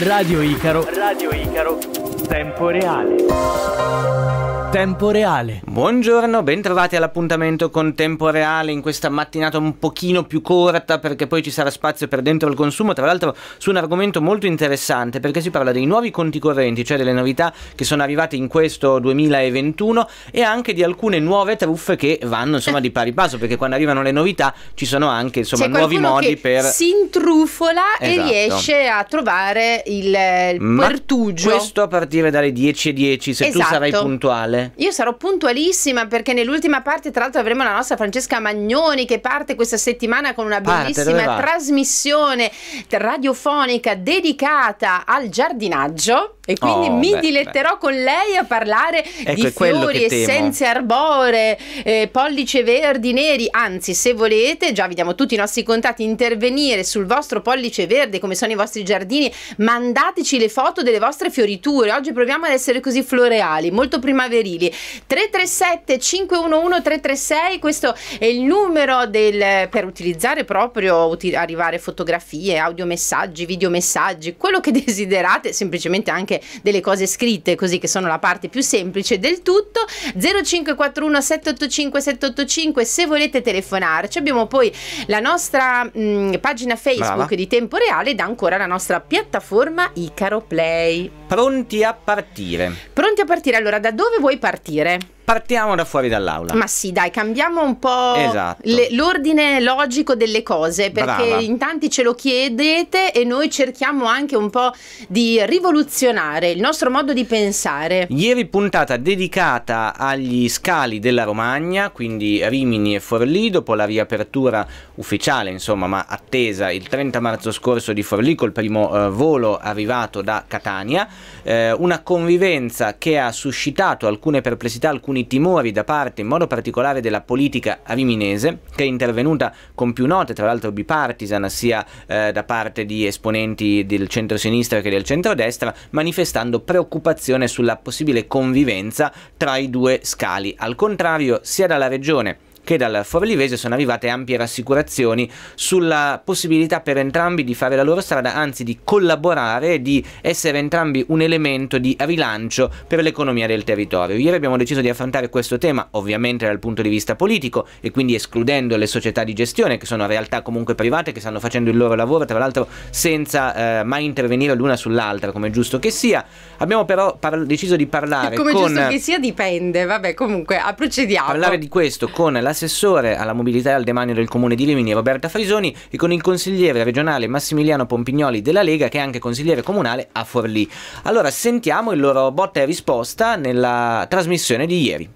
Radio Icaro. Radio Icaro. Tempo reale. Tempo Reale. Buongiorno, bentrovati all'appuntamento con Tempo Reale in questa mattinata un pochino più corta perché poi ci sarà spazio per dentro il consumo, tra l'altro su un argomento molto interessante perché si parla dei nuovi conti correnti, cioè delle novità che sono arrivate in questo 2021 e anche di alcune nuove truffe che vanno insomma di pari passo perché quando arrivano le novità ci sono anche insomma nuovi modi per... si intrufola esatto. e riesce a trovare il, il pertugio. questo a partire dalle 10.10 se esatto. tu sarai puntuale. Io sarò puntualissima perché nell'ultima parte, tra l'altro, avremo la nostra Francesca Magnoni che parte questa settimana con una bellissima parte, trasmissione radiofonica dedicata al giardinaggio. E quindi oh, mi beh, diletterò beh. con lei a parlare ecco, di fiori, essenze arboree, eh, pollice verdi, neri. Anzi, se volete, già vi diamo tutti i nostri contatti, intervenire sul vostro pollice verde, come sono i vostri giardini, mandateci le foto delle vostre fioriture. Oggi proviamo ad essere così floreali, molto primaverili. 337 511 336, questo è il numero del, per utilizzare proprio, uti- arrivare fotografie, audiomessaggi, videomessaggi, quello che desiderate, semplicemente anche anche delle cose scritte così che sono la parte più semplice del tutto. 0541 785 785 se volete telefonarci. Abbiamo poi la nostra mh, mm, pagina Facebook Brava. di Tempo Reale ed ancora la nostra piattaforma Icaro Play pronti a partire pronti a partire allora da dove vuoi partire? Partiamo da fuori dall'aula. Ma sì, dai, cambiamo un po' esatto. l'ordine logico delle cose, perché Brava. in tanti ce lo chiedete e noi cerchiamo anche un po' di rivoluzionare il nostro modo di pensare. Ieri puntata dedicata agli scali della Romagna, quindi Rimini e Forlì, dopo la riapertura ufficiale, insomma, ma attesa il 30 marzo scorso di Forlì col primo eh, volo arrivato da Catania, eh, una convivenza che ha suscitato alcune perplessità, alcuni timori da parte in modo particolare della politica riminese che è intervenuta con più note tra l'altro bipartisan sia eh, da parte di esponenti del centro-sinistra che del centro-destra manifestando preoccupazione sulla possibile convivenza tra i due scali. Al contrario sia dalla regione che dal Forlivese sono arrivate ampie rassicurazioni sulla possibilità per entrambi di fare la loro strada, anzi di collaborare e di essere entrambi un elemento di rilancio per l'economia del territorio. Ieri abbiamo deciso di affrontare questo tema ovviamente dal punto di vista politico e quindi escludendo le società di gestione che sono realtà comunque private che stanno facendo il loro lavoro tra l'altro senza eh, mai intervenire l'una sull'altra come è giusto che sia. Abbiamo però deciso di parlare come con... giusto che sia dipende, vabbè comunque ah, procediamo. Parlare di questo con la l'assessore alla mobilità e al demanio del comune di Rimini Roberta Frisoni e con il consigliere regionale Massimiliano Pompignoli della Lega che è anche consigliere comunale a Forlì. Allora sentiamo il loro botta e risposta nella trasmissione di ieri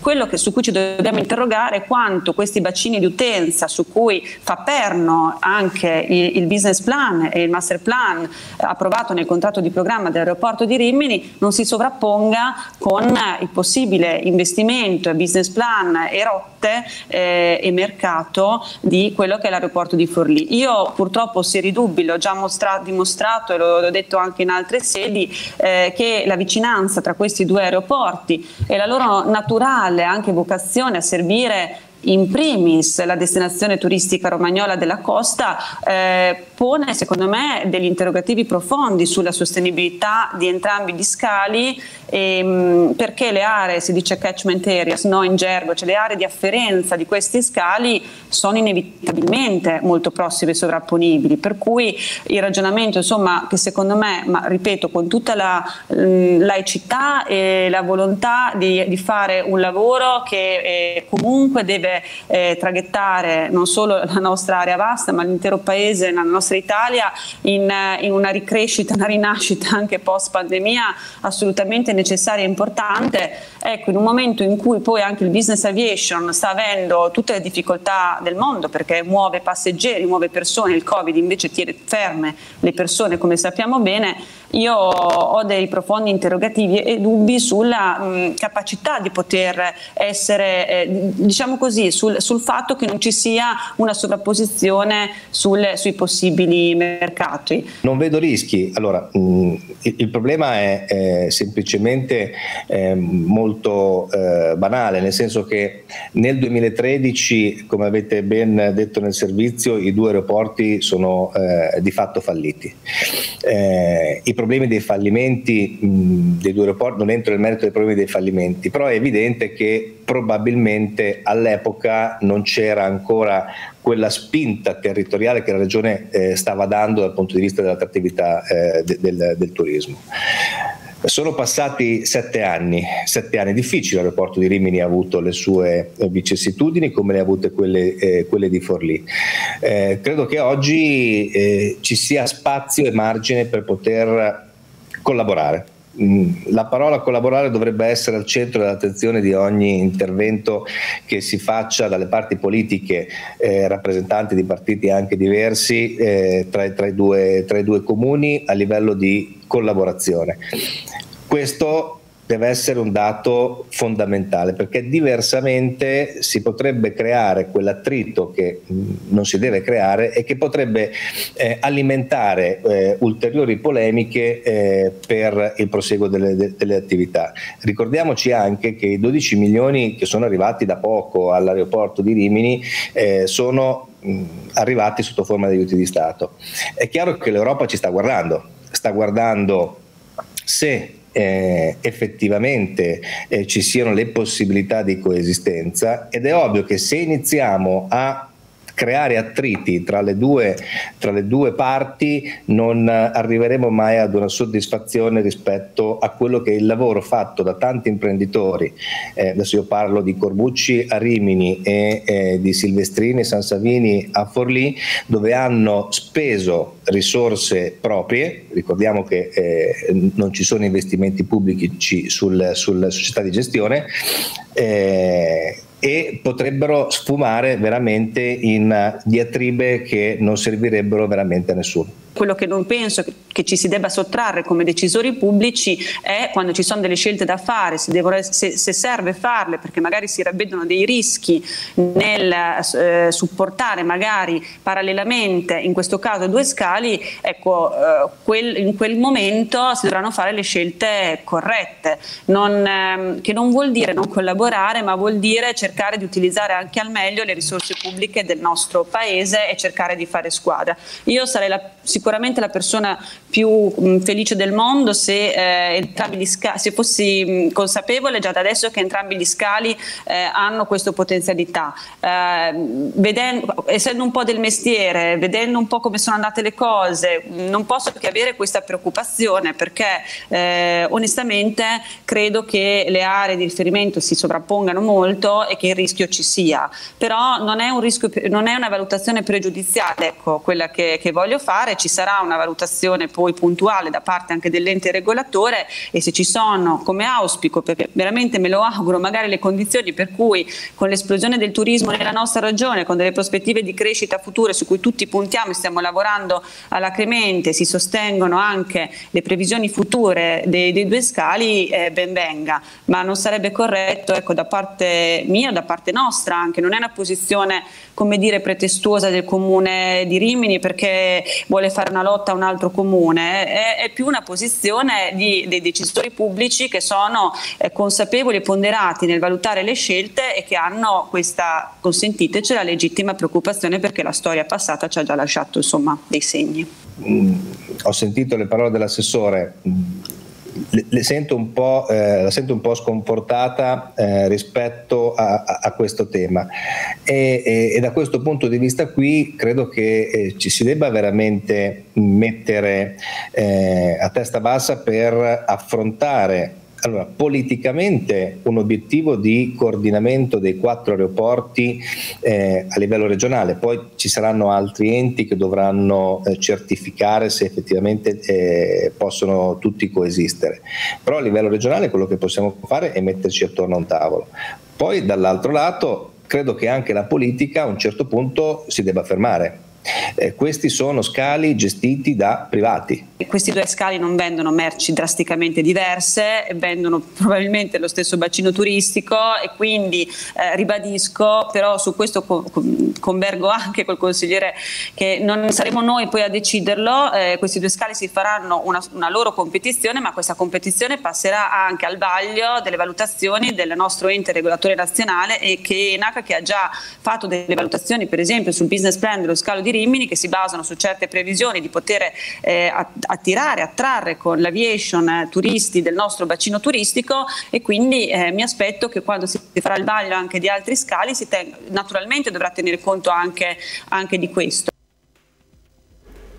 quello che, su cui ci dobbiamo interrogare è quanto questi bacini di utenza su cui fa perno anche il, il business plan e il master plan approvato nel contratto di programma dell'aeroporto di Rimini non si sovrapponga con il possibile investimento e business plan e rotte eh, e mercato di quello che è l'aeroporto di Forlì. Io purtroppo seri dubbi, l'ho già mostra- dimostrato e l'ho detto anche in altre sedi, eh, che la vicinanza tra questi due aeroporti e la loro naturale naturale anche vocazione a servire in primis la destinazione turistica romagnola della costa eh, pone secondo me degli interrogativi profondi sulla sostenibilità di entrambi gli scali ehm, perché le aree, si dice catchment areas, no in gergo, cioè le aree di afferenza di questi scali sono inevitabilmente molto prossime e sovrapponibili, per cui il ragionamento insomma che secondo me, ma ripeto con tutta la laicità e la volontà di, di, fare un lavoro che eh, comunque deve eh, traghettare non solo la nostra area vasta ma l'intero paese, la nostra Italia in, in una ricrescita, una rinascita anche post pandemia assolutamente necessaria e importante. Ecco, in un momento in cui poi anche il business aviation sta avendo tutte le difficoltà del mondo perché muove passeggeri, muove persone, il Covid invece tiene ferme le persone come sappiamo bene, io ho dei profondi interrogativi e dubbi sulla mh, capacità di poter essere, eh, diciamo così, così sul, sul, fatto che non ci sia una sovrapposizione sul, sui possibili mercati. Non vedo rischi. Allora, mh, mm, il, il, problema è, è semplicemente eh, molto eh, banale, nel senso che nel 2013, come avete ben detto nel servizio, i due aeroporti sono eh, di fatto falliti. eh, i problemi dei fallimenti mh, dei due aeroporti, non entro nel merito dei problemi dei fallimenti, però è evidente che probabilmente all'epoca non c'era ancora quella spinta territoriale che la regione eh, stava dando dal punto di vista dell'attrattività eh, de, del, del turismo. Sono passati sette anni, sette anni difficili, l'aeroporto di Rimini ha avuto le sue vicissitudini come le ha avute quelle, eh, quelle di Forlì. Eh, credo che oggi eh, ci sia spazio e margine per poter collaborare. Mm, la parola collaborare dovrebbe essere al centro dell'attenzione di ogni intervento che si faccia dalle parti politiche, eh, rappresentanti di partiti anche diversi eh, tra, tra, i due, tra i due comuni a livello di collaborazione. Questo deve essere un dato fondamentale perché diversamente si potrebbe creare quell'attrito che mm, non si deve creare e che potrebbe eh, alimentare eh, ulteriori polemiche eh, per il proseguo delle, de, delle, attività. Ricordiamoci anche che i 12 milioni che sono arrivati da poco all'aeroporto di Rimini eh, sono mh, mm, arrivati sotto forma di aiuti di Stato. È chiaro che l'Europa ci sta guardando, sta guardando se eh, effettivamente eh, ci siano le possibilità di coesistenza ed è ovvio che se iniziamo a creare attriti tra le, due, tra le due parti non arriveremo mai ad una soddisfazione rispetto a quello che è il lavoro fatto da tanti imprenditori. Eh, adesso io parlo di Corbucci a Rimini e eh, di Silvestrini e San Savini a Forlì, dove hanno speso risorse proprie, ricordiamo che eh, non ci sono investimenti pubblici sul, sulla società di gestione, eh, e potrebbero sfumare veramente in diatribe che non servirebbero veramente a nessuno quello che non penso che ci si debba sottrarre come decisori pubblici è quando ci sono delle scelte da fare, se, devono, se, se serve farle perché magari si ravvedono dei rischi nel eh, supportare magari parallelamente in questo caso due scali, ecco eh, quel, in quel momento si dovranno fare le scelte corrette, non, eh, che non vuol dire non collaborare ma vuol dire cercare di utilizzare anche al meglio le risorse pubbliche del nostro paese e cercare di fare squadra. Io sarei la, sicuramente la persona più mh, felice del mondo se, eh, scali, se fossi mh, consapevole già da adesso che entrambi gli scali eh, hanno questa potenzialità. Eh, vedendo, essendo un po' del mestiere, vedendo un po' come sono andate le cose, non posso che avere questa preoccupazione perché eh, onestamente credo che le aree di riferimento si sovrappongano molto e che il rischio ci sia. Però non è, un rischio, non è una valutazione pregiudiziale ecco, quella che, che voglio fare, ci sarà una valutazione poi puntuale da parte anche dell'ente regolatore e se ci sono, come auspico, perché veramente me lo auguro, magari le condizioni per cui con l'esplosione del turismo nella nostra regione, con delle prospettive di crescita future su cui tutti puntiamo e stiamo lavorando alacremente, si sostengono anche le previsioni future dei, dei due scali, eh, ben venga, ma non sarebbe corretto ecco, da parte mia, da parte nostra anche, non è una posizione come dire pretestuosa del comune di Rimini perché vuole fare una lotta a un altro comune, è, è più una posizione di, dei decisori pubblici che sono eh, consapevoli e ponderati nel valutare le scelte e che hanno questa, consentiteci, la legittima preoccupazione perché la storia passata ci ha già lasciato insomma, dei segni. Mm, ho sentito le parole dell'assessore le, le sento eh, la sento un po' sconfortata eh, rispetto a, a, a, questo tema. E, e, e, da questo punto di vista qui credo che eh, ci si debba veramente mettere eh, a testa bassa per affrontare allora, politicamente un obiettivo di coordinamento dei quattro aeroporti eh, a livello regionale, poi ci saranno altri enti che dovranno eh, certificare se effettivamente eh, possono tutti coesistere, però a livello regionale quello che possiamo fare è metterci attorno a un tavolo. Poi dall'altro lato credo che anche la politica a un certo punto si debba fermare eh, questi sono scali gestiti da privati. Questi due scali non vendono merci drasticamente diverse, vendono probabilmente lo stesso bacino turistico e quindi eh, ribadisco, però su questo co- convergo anche col consigliere che non saremo noi poi a deciderlo, eh, questi due scali si faranno una, una, loro competizione, ma questa competizione passerà anche al vaglio delle valutazioni del nostro ente regolatore nazionale e che ENAC che ha già fatto delle valutazioni per esempio sul business plan dello scalo di Rimini che si basano su certe previsioni di poter eh, attirare, attrarre con l'aviation eh, turisti del nostro bacino turistico e quindi eh, mi aspetto che quando si farà il vaglio anche di altri scali si tenga, naturalmente dovrà tenere conto anche, anche di questo.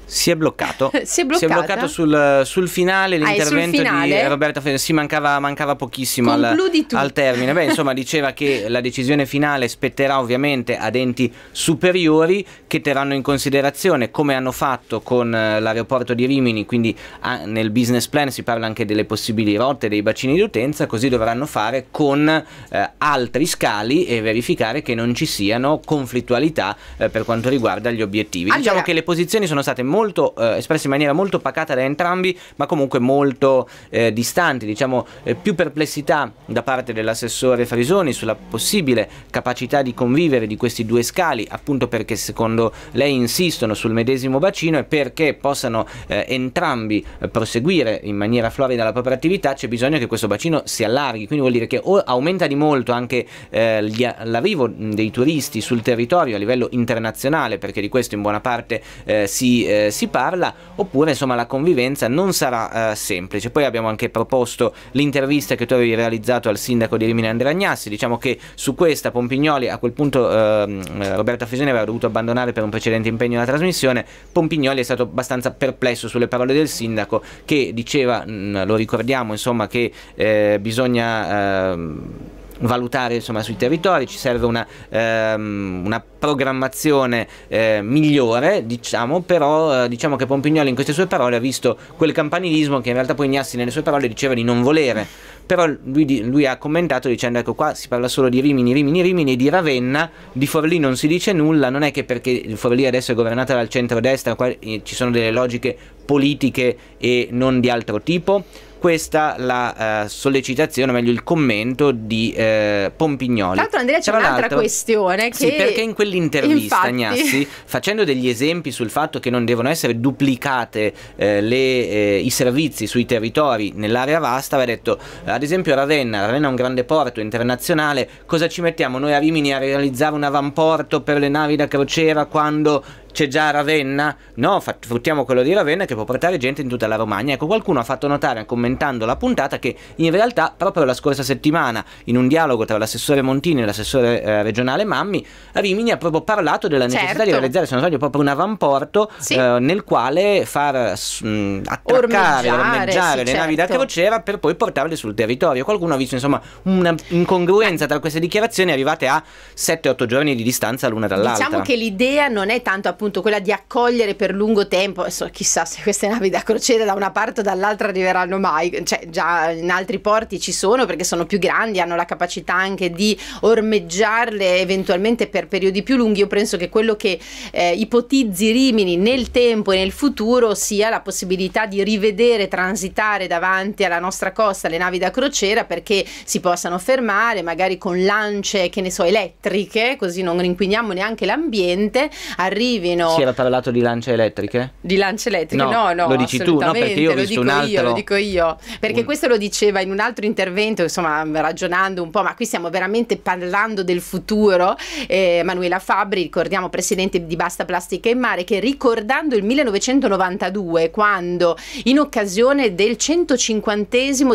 Si è bloccato. si è, si è bloccato sul, sul finale l'intervento ah, di Roberta Fede. Sì, mancava, mancava pochissimo al, al, termine. Beh, insomma, diceva che la decisione finale spetterà ovviamente ad enti superiori che terranno in considerazione come hanno fatto con eh, l'aeroporto di Rimini, quindi ah, nel business plan si parla anche delle possibili rotte dei bacini di utenza, così dovranno fare con eh, altri scali e verificare che non ci siano conflittualità eh, per quanto riguarda gli obiettivi. Allora, diciamo che le posizioni sono state molto molto eh, espressi in maniera molto pacata da entrambi, ma comunque molto eh, distanti, diciamo eh, più perplessità da parte dell'assessore Frisoni sulla possibile capacità di convivere di questi due scali, appunto perché secondo lei insistono sul medesimo bacino e perché possano eh, entrambi eh, proseguire in maniera florida la propria attività c'è bisogno che questo bacino si allarghi, quindi vuol dire che o aumenta di molto anche eh, l'arrivo dei turisti sul territorio a livello internazionale, perché di questo in buona parte si, si parla, oppure insomma la convivenza non sarà eh, semplice. Poi abbiamo anche proposto l'intervista che tu avevi realizzato al sindaco di Rimini Andrea Agnassi, diciamo che su questa Pompignoli a quel punto ehm, eh, Roberta Fesini aveva dovuto abbandonare per un precedente impegno la trasmissione, Pompignoli è stato abbastanza perplesso sulle parole del sindaco che diceva, mh, mm, lo ricordiamo insomma che eh, bisogna... Valutare insomma, sui territori, ci serve una, ehm, una programmazione eh, migliore, diciamo, però eh, diciamo che Pompignoli in queste sue parole ha visto quel campanilismo che in realtà poi Ignassi nelle sue parole diceva di non volere, però lui, lui, ha commentato dicendo ecco qua si parla solo di Rimini, Rimini, Rimini e di Ravenna, di Forlì non si dice nulla, non è che perché Forlì adesso è governata dal centro-destra, qua eh, ci sono delle logiche politiche e non di altro tipo, questa la uh, sollecitazione, o meglio il commento di uh, Pompignoli. Tra l'altro Andrea c'è Tra un'altra questione che... Sì, perché in quell'intervista Infatti... Agnassi, facendo degli esempi sul fatto che non devono essere duplicate eh, le, eh, i servizi sui territori nell'area vasta, aveva detto ad esempio Ravenna, Ravenna è un grande porto internazionale, cosa ci mettiamo? Noi a Rimini a realizzare un avamporto per le navi da crociera quando c'è già Ravenna? No, fruttiamo quello di Ravenna che può portare gente in tutta la Romagna. Ecco, qualcuno ha fatto notare commentando la puntata che in realtà proprio la scorsa settimana, in un dialogo tra l'assessore Montini e l'assessore eh, regionale Mammi, Rimini ha proprio parlato della necessità certo. di realizzare, se non sbaglio, proprio un avamporto sì. eh, nel quale far mh, attraccare, ormeggiare sì, le certo. navi da certo. crociera per poi portarle sul territorio. Qualcuno ha visto insomma una incongruenza tra queste dichiarazioni arrivate a 7-8 giorni di distanza l'una dall'altra. Diciamo che l'idea non è tanto appunto appunto quella di accogliere per lungo tempo, adesso chissà se queste navi da crociera da una parte o dall'altra arriveranno mai, cioè già in altri porti ci sono perché sono più grandi, hanno la capacità anche di ormeggiarle eventualmente per periodi più lunghi, io penso che quello che eh, ipotizzi Rimini nel tempo e nel futuro sia la possibilità di rivedere, transitare davanti alla nostra costa le navi da crociera perché si possano fermare magari con lance che ne so elettriche, così non inquiniamo neanche l'ambiente, arrivi immagino. Si era parlato di lance elettriche? Di lance elettriche? No, no, no Lo dici tu, no? Perché io ho visto un altro. Io, lo dico io. Perché un... questo lo diceva in un altro intervento, insomma, ragionando un po', ma qui stiamo veramente parlando del futuro. Eh, Manuela Fabri, ricordiamo, presidente di Basta Plastica in Mare, che ricordando il 1992, quando in occasione del 150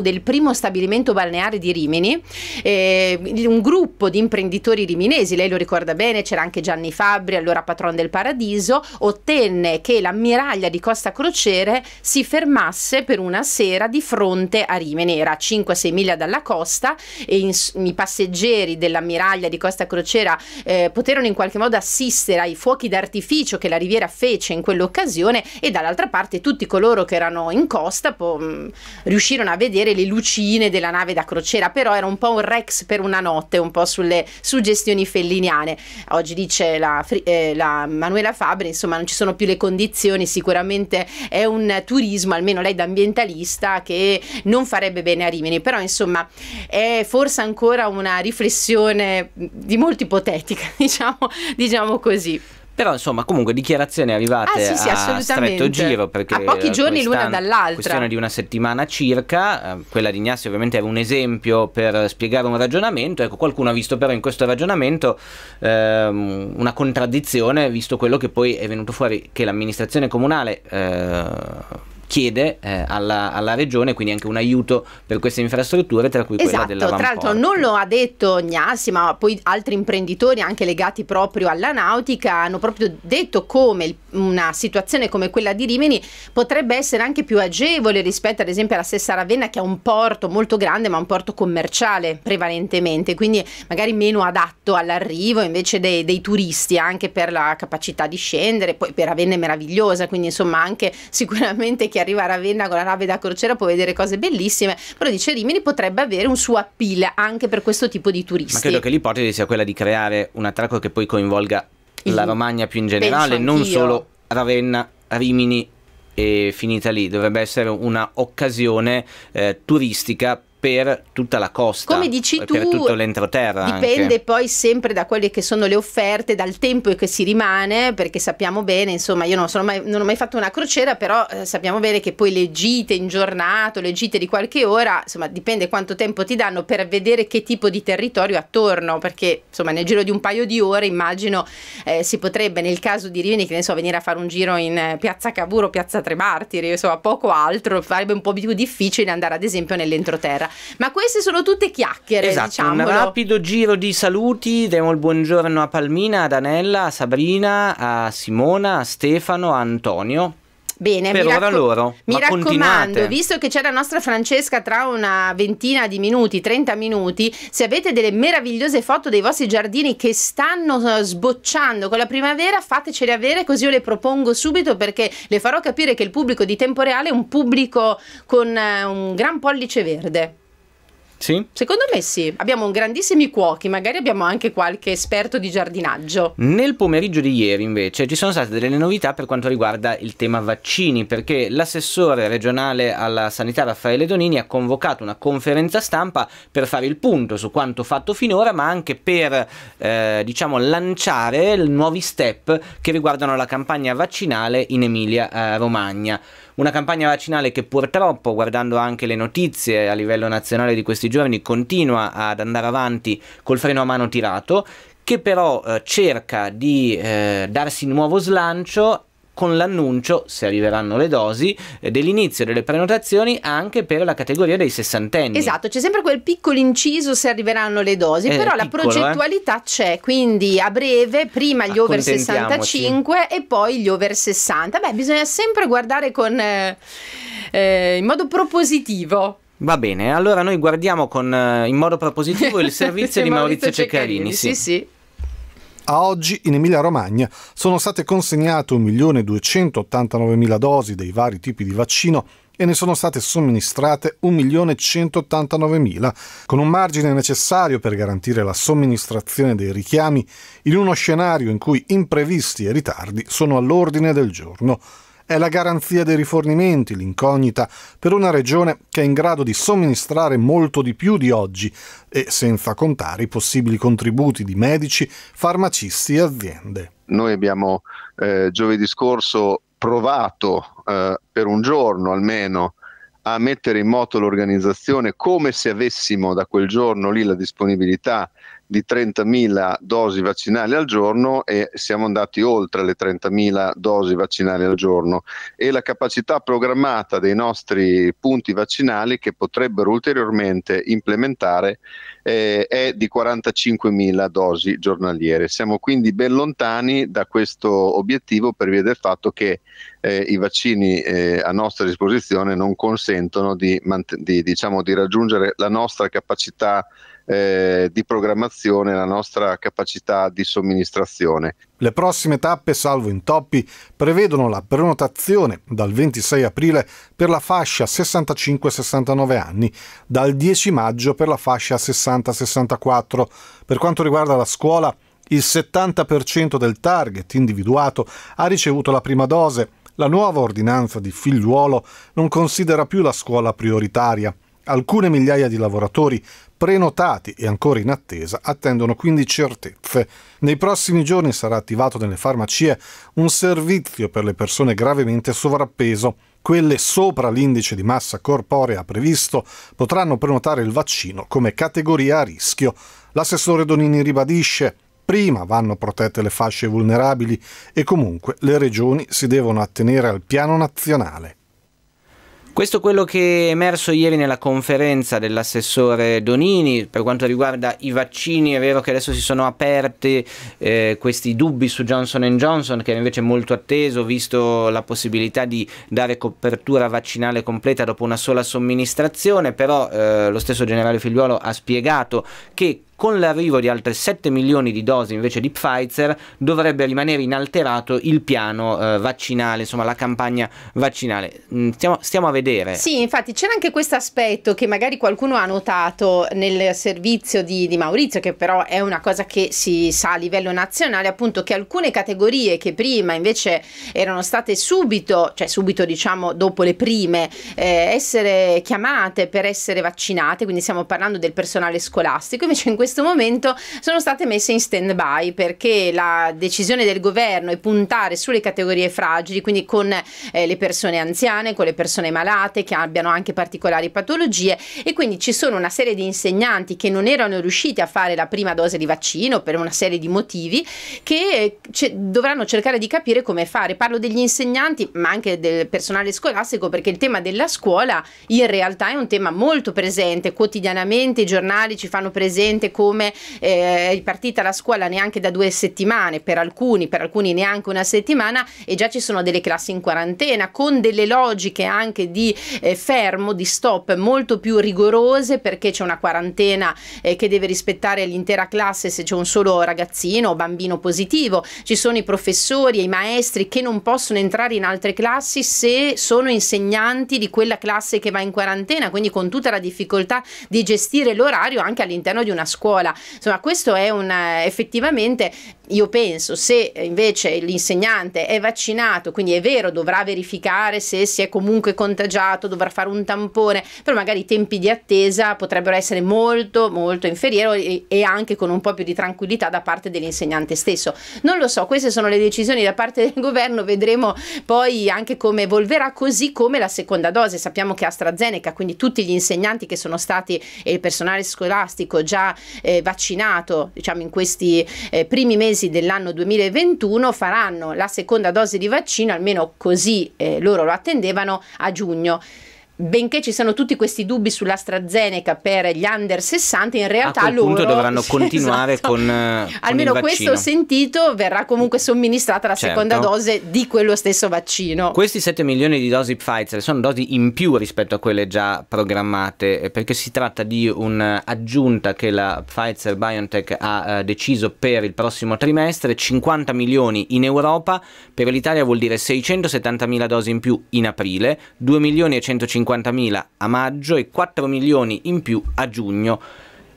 del primo stabilimento balneare di Rimini, eh, un gruppo di imprenditori riminesi, lei lo ricorda bene, c'era anche Gianni Fabri, allora patron del Paradiso, Paradiso ottenne che l'ammiraglia di Costa Crociere si fermasse per una sera di fronte a Rimini, era a 5-6 miglia dalla costa e in, i passeggeri dell'ammiraglia di Costa Crociera eh, poterono in qualche modo assistere ai fuochi d'artificio che la riviera fece in quell'occasione e dall'altra parte tutti coloro che erano in costa po- mm, riuscirono a vedere le lucine della nave da crociera, però era un po' un Rex per una notte, un po' sulle suggestioni felliniane. Oggi dice la, eh, la Manuela Fabri, insomma non ci sono più le condizioni, sicuramente è un turismo, almeno lei da ambientalista, che non farebbe bene a Rimini, però insomma è forse ancora una riflessione di molto ipotetica, diciamo, diciamo così. Però insomma comunque dichiarazioni arrivate ah, sì, sì, a stretto giro perché a pochi giorni l'una dall'altra. questione di una settimana circa, eh, quella di Ignazio ovviamente era un esempio per spiegare un ragionamento, ecco qualcuno ha visto però in questo ragionamento ehm, una contraddizione visto quello che poi è venuto fuori che l'amministrazione comunale eh, chiede eh, alla, alla, regione quindi anche un aiuto per queste infrastrutture tra cui esatto, quella della tra l'altro non lo ha detto Gnassi ma poi altri imprenditori anche legati proprio alla nautica hanno proprio detto come una situazione come quella di Rimini potrebbe essere anche più agevole rispetto ad esempio alla stessa Ravenna che ha un porto molto grande ma un porto commerciale prevalentemente quindi magari meno adatto all'arrivo invece dei, dei turisti anche per la capacità di scendere. Poi per Ravenna è meravigliosa quindi insomma anche sicuramente chi arriva a Ravenna con la nave da crociera può vedere cose bellissime, però dice Rimini potrebbe avere un suo appeal anche per questo tipo di turisti. Ma credo che l'ipotesi sia quella di creare un attracco che poi coinvolga Il, la Romagna più in generale, non solo Ravenna, Rimini e finita lì, dovrebbe essere un'occasione eh, turistica per tutta la costa, come dici tu, per tutto l'entroterra. Dipende anche. poi sempre da quelle che sono le offerte, dal tempo che si rimane, perché sappiamo bene, insomma, io non, mai, non ho mai fatto una crociera, però eh, sappiamo bene che poi le gite in giornata, le gite di qualche ora, insomma, dipende quanto tempo ti danno per vedere che tipo di territorio attorno, perché insomma, nel giro di un paio di ore, immagino, eh, si potrebbe, nel caso di Rimini, che ne so, venire a fare un giro in eh, Piazza Cavour Piazza Tre Martiri, insomma, poco altro, farebbe un po' più difficile andare ad esempio nell'entroterra. Ma queste sono tutte chiacchiere, esatto, diciamolo. un rapido giro di saluti, diamo il buongiorno a Palmina, ad Anella, a Sabrina, a Simona, a Stefano, a Antonio. Bene, per mi, racco- loro. mi raccomando, continuate. visto che c'è la nostra Francesca tra una ventina di minuti, 30 minuti, se avete delle meravigliose foto dei vostri giardini che stanno eh, sbocciando con la primavera, fatecele avere così io le propongo subito perché le farò capire che il pubblico di tempo reale è un pubblico con eh, un gran pollice verde. Sì? Secondo me sì, abbiamo grandissimi cuochi, magari abbiamo anche qualche esperto di giardinaggio. Nel pomeriggio di ieri invece ci sono state delle novità per quanto riguarda il tema vaccini, perché l'assessore regionale alla sanità Raffaele Donini ha convocato una conferenza stampa per fare il punto su quanto fatto finora, ma anche per eh, diciamo lanciare nuovi step che riguardano la campagna vaccinale in Emilia eh. Una campagna vaccinale che purtroppo, guardando anche le notizie a livello nazionale di questi giorni, continua ad andare avanti col freno a mano tirato, che però eh, cerca di eh, darsi nuovo slancio con l'annuncio, se arriveranno le dosi, eh, dell'inizio delle prenotazioni anche per la categoria dei sessantenni. Esatto, c'è sempre quel piccolo inciso se arriveranno le dosi, eh, però piccolo, la progettualità eh? c'è, quindi a breve prima gli over 65 e poi gli over 60. Beh, bisogna sempre guardare con, eh, eh, in modo propositivo. Va bene, allora noi guardiamo con, in modo propositivo il servizio di Maurizio, Maurizio Ceccarini. Sì, sì. sì. A oggi in Emilia-Romagna sono state consegnate 1.289.000 dosi dei vari tipi di vaccino e ne sono state somministrate 1.189.000, con un margine necessario per garantire la somministrazione dei richiami in uno scenario in cui imprevisti e ritardi sono all'ordine del giorno è la garanzia dei rifornimenti, l'incognita per una regione che è in grado di somministrare molto di più di oggi e senza contare i possibili contributi di medici, farmacisti e aziende. Noi abbiamo eh, giovedì scorso provato eh, per un giorno almeno a mettere in moto l'organizzazione come se avessimo da quel giorno lì la disponibilità di 30.000 dosi vaccinali al giorno e siamo andati oltre le 30.000 dosi vaccinali al giorno e la capacità programmata dei nostri punti vaccinali che potrebbero ulteriormente implementare eh, è di 45.000 dosi giornaliere. Siamo quindi ben lontani da questo obiettivo per via del fatto che eh, i vaccini eh, a nostra disposizione non consentono di, di, diciamo, di raggiungere la nostra capacità eh, di programmazione, la nostra capacità di somministrazione. Le prossime tappe, salvo intoppi, prevedono la prenotazione dal 26 aprile per la fascia 65-69 anni, dal 10 maggio per la fascia 60-64. Per quanto riguarda la scuola, il 70% del target individuato ha ricevuto la prima dose. La nuova ordinanza di figliuolo non considera più la scuola prioritaria Alcune migliaia di lavoratori prenotati e ancora in attesa attendono quindi certezze. Nei prossimi giorni sarà attivato nelle farmacie un servizio per le persone gravemente sovrappeso. Quelle sopra l'indice di massa corporea previsto potranno prenotare il vaccino come categoria a rischio. L'assessore Donini ribadisce Prima vanno protette le fasce vulnerabili e comunque le regioni si devono attenere al piano nazionale. Questo è quello che è emerso ieri nella conferenza dell'assessore Donini per quanto riguarda i vaccini. È vero che adesso si sono aperti eh, questi dubbi su Johnson Johnson, che invece è molto atteso, visto la possibilità di dare copertura vaccinale completa dopo una sola somministrazione. Però eh, lo stesso generale Figliuolo ha spiegato che con l'arrivo di altre 7 milioni di dosi invece di Pfizer dovrebbe rimanere inalterato il piano eh, vaccinale, insomma la campagna vaccinale. Mm, stiamo, stiamo, a vedere. Sì, infatti c'era anche questo aspetto che magari qualcuno ha notato nel servizio di, di Maurizio, che però è una cosa che si sa a livello nazionale, appunto che alcune categorie che prima invece erano state subito, cioè subito diciamo dopo le prime, eh, essere chiamate per essere vaccinate, quindi stiamo parlando del personale scolastico, invece in questo questo momento sono state messe in stand by perché la decisione del governo è puntare sulle categorie fragili, quindi con eh, le persone anziane, con le persone malate che abbiano anche particolari patologie e quindi ci sono una serie di insegnanti che non erano riusciti a fare la prima dose di vaccino per una serie di motivi che c- dovranno cercare di capire come fare. Parlo degli insegnanti ma anche del personale scolastico perché il tema della scuola in realtà è un tema molto presente, quotidianamente i giornali ci fanno presente come eh, è ripartita la scuola neanche da due settimane, per alcuni, per alcuni neanche una settimana e già ci sono delle classi in quarantena con delle logiche anche di eh, fermo, di stop molto più rigorose perché c'è una quarantena eh, che deve rispettare l'intera classe se c'è un solo ragazzino o bambino positivo, ci sono i professori e i maestri che non possono entrare in altre classi se sono insegnanti di quella classe che va in quarantena, quindi con tutta la difficoltà di gestire l'orario anche all'interno di una scuola scuola. Insomma, questo è un effettivamente io penso se invece l'insegnante è vaccinato, quindi è vero, dovrà verificare se si è comunque contagiato, dovrà fare un tampone, però magari i tempi di attesa potrebbero essere molto molto inferiori e anche con un po' più di tranquillità da parte dell'insegnante stesso. Non lo so, queste sono le decisioni da parte del governo, vedremo poi anche come evolverà, così come la seconda dose. Sappiamo che AstraZeneca, quindi tutti gli insegnanti che sono stati e il personale scolastico già eh, vaccinato, diciamo in questi eh, primi mesi mesi dell'anno 2021 faranno la seconda dose di vaccino, almeno così eh, loro lo attendevano, a giugno benché ci siano tutti questi dubbi sull'AstraZeneca per gli under 60, in realtà a loro punto dovranno continuare esatto. con, con almeno questo ho sentito, verrà comunque somministrata la certo. seconda dose di quello stesso vaccino. Questi 7 milioni di dosi Pfizer sono dosi in più rispetto a quelle già programmate, eh, perché si tratta di un'aggiunta che la Pfizer BioNTech ha uh, deciso per il prossimo trimestre, 50 milioni in Europa, per l'Italia vuol dire 670 mila dosi in più in aprile, 2 milioni e 150 50.000 a maggio e 4 milioni in più a giugno.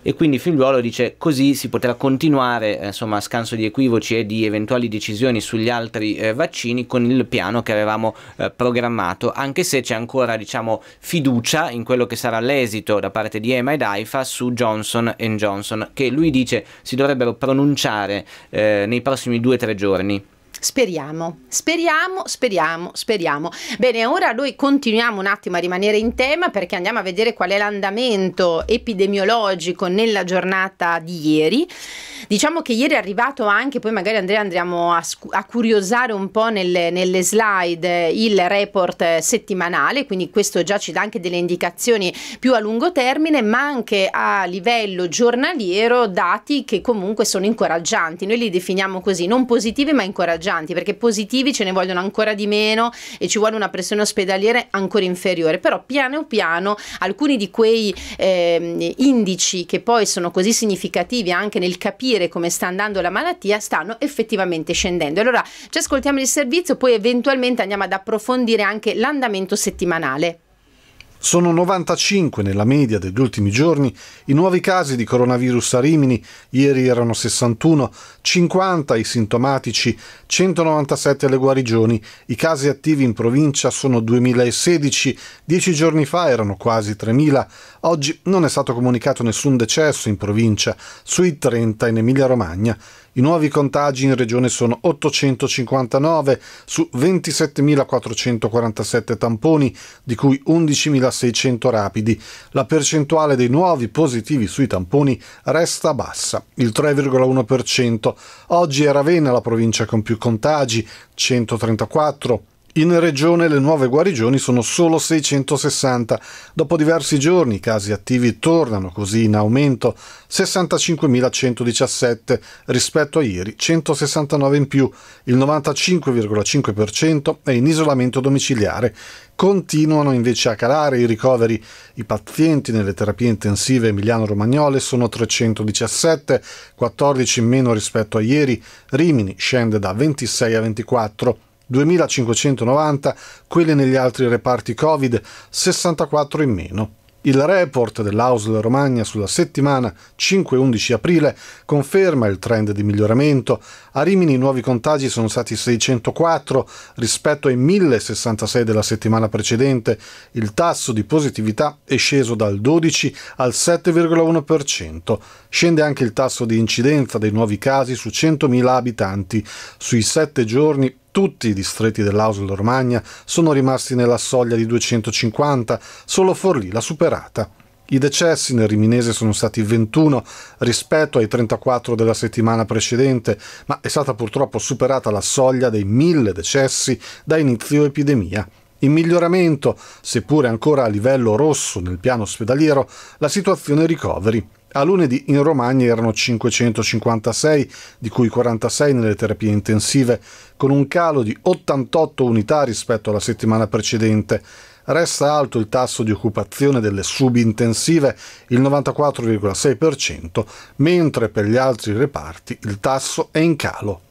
E quindi Figliuolo dice così si potrà continuare eh, insomma a scanso di equivoci e di eventuali decisioni sugli altri eh, vaccini con il piano che avevamo eh, programmato. Anche se c'è ancora diciamo fiducia in quello che sarà l'esito da parte di EMA ed AIFA su Johnson Johnson che lui dice si dovrebbero pronunciare eh, nei prossimi 2-3 giorni Speriamo, speriamo, speriamo, speriamo. Bene, ora noi continuiamo un attimo a rimanere in tema perché andiamo a vedere qual è l'andamento epidemiologico nella giornata di ieri. Diciamo che ieri è arrivato anche, poi magari Andrea andremo a, a curiosare un po' nelle, nelle, slide il report settimanale, quindi questo già ci dà anche delle indicazioni più a lungo termine, ma anche a livello giornaliero dati che comunque sono incoraggianti. Noi li definiamo così, non positivi ma incoraggianti incoraggianti perché positivi ce ne vogliono ancora di meno e ci vuole una pressione ospedaliera ancora inferiore, però piano piano alcuni di quei eh, indici che poi sono così significativi anche nel capire come sta andando la malattia stanno effettivamente scendendo. Allora ci ascoltiamo il servizio, poi eventualmente andiamo ad approfondire anche l'andamento settimanale. Sono 95 nella media degli ultimi giorni i nuovi casi di coronavirus a Rimini, ieri erano 61, 50 i sintomatici, 197 le guarigioni, i casi attivi in provincia sono 2016, dieci giorni fa erano quasi 3.000, oggi non è stato comunicato nessun decesso in provincia, sui 30 in Emilia-Romagna. I nuovi contagi in regione sono 859 su 27.447 tamponi, di cui 11.600 rapidi. La percentuale dei nuovi positivi sui tamponi resta bassa, il 3,1%. Oggi è Ravenna la provincia con più contagi, 134. In regione le nuove guarigioni sono solo 660. Dopo diversi giorni i casi attivi tornano così in aumento 65.117 rispetto a ieri, 169 in più. Il 95,5% è in isolamento domiciliare. Continuano invece a calare i ricoveri. I pazienti nelle terapie intensive emiliano-romagnole sono 317, 14 in meno rispetto a ieri. Rimini scende da 26 a 24. 2.590 quelle negli altri reparti Covid, 64 in meno. Il report dell'Ausl Romagna sulla settimana 5-11 aprile conferma il trend di miglioramento. A Rimini i nuovi contagi sono stati 604 rispetto ai 1066 della settimana precedente. Il tasso di positività è sceso dal 12 al 7,1%. Scende anche il tasso di incidenza dei nuovi casi su 100.000 abitanti. Sui sette giorni tutti i distretti dell'Ausl Romagna sono rimasti nella soglia di 250, solo Forlì l'ha superata. I decessi nel Riminese sono stati 21 rispetto ai 34 della settimana precedente, ma è stata purtroppo superata la soglia dei 1000 decessi da inizio epidemia. In miglioramento, seppure ancora a livello rosso nel piano ospedaliero, la situazione ricoveri. A lunedì in Romagna erano 556, di cui 46 nelle terapie intensive, con un calo di 88 unità rispetto alla settimana precedente. Resta alto il tasso di occupazione delle subintensive, il 94,6%, mentre per gli altri reparti il tasso è in calo.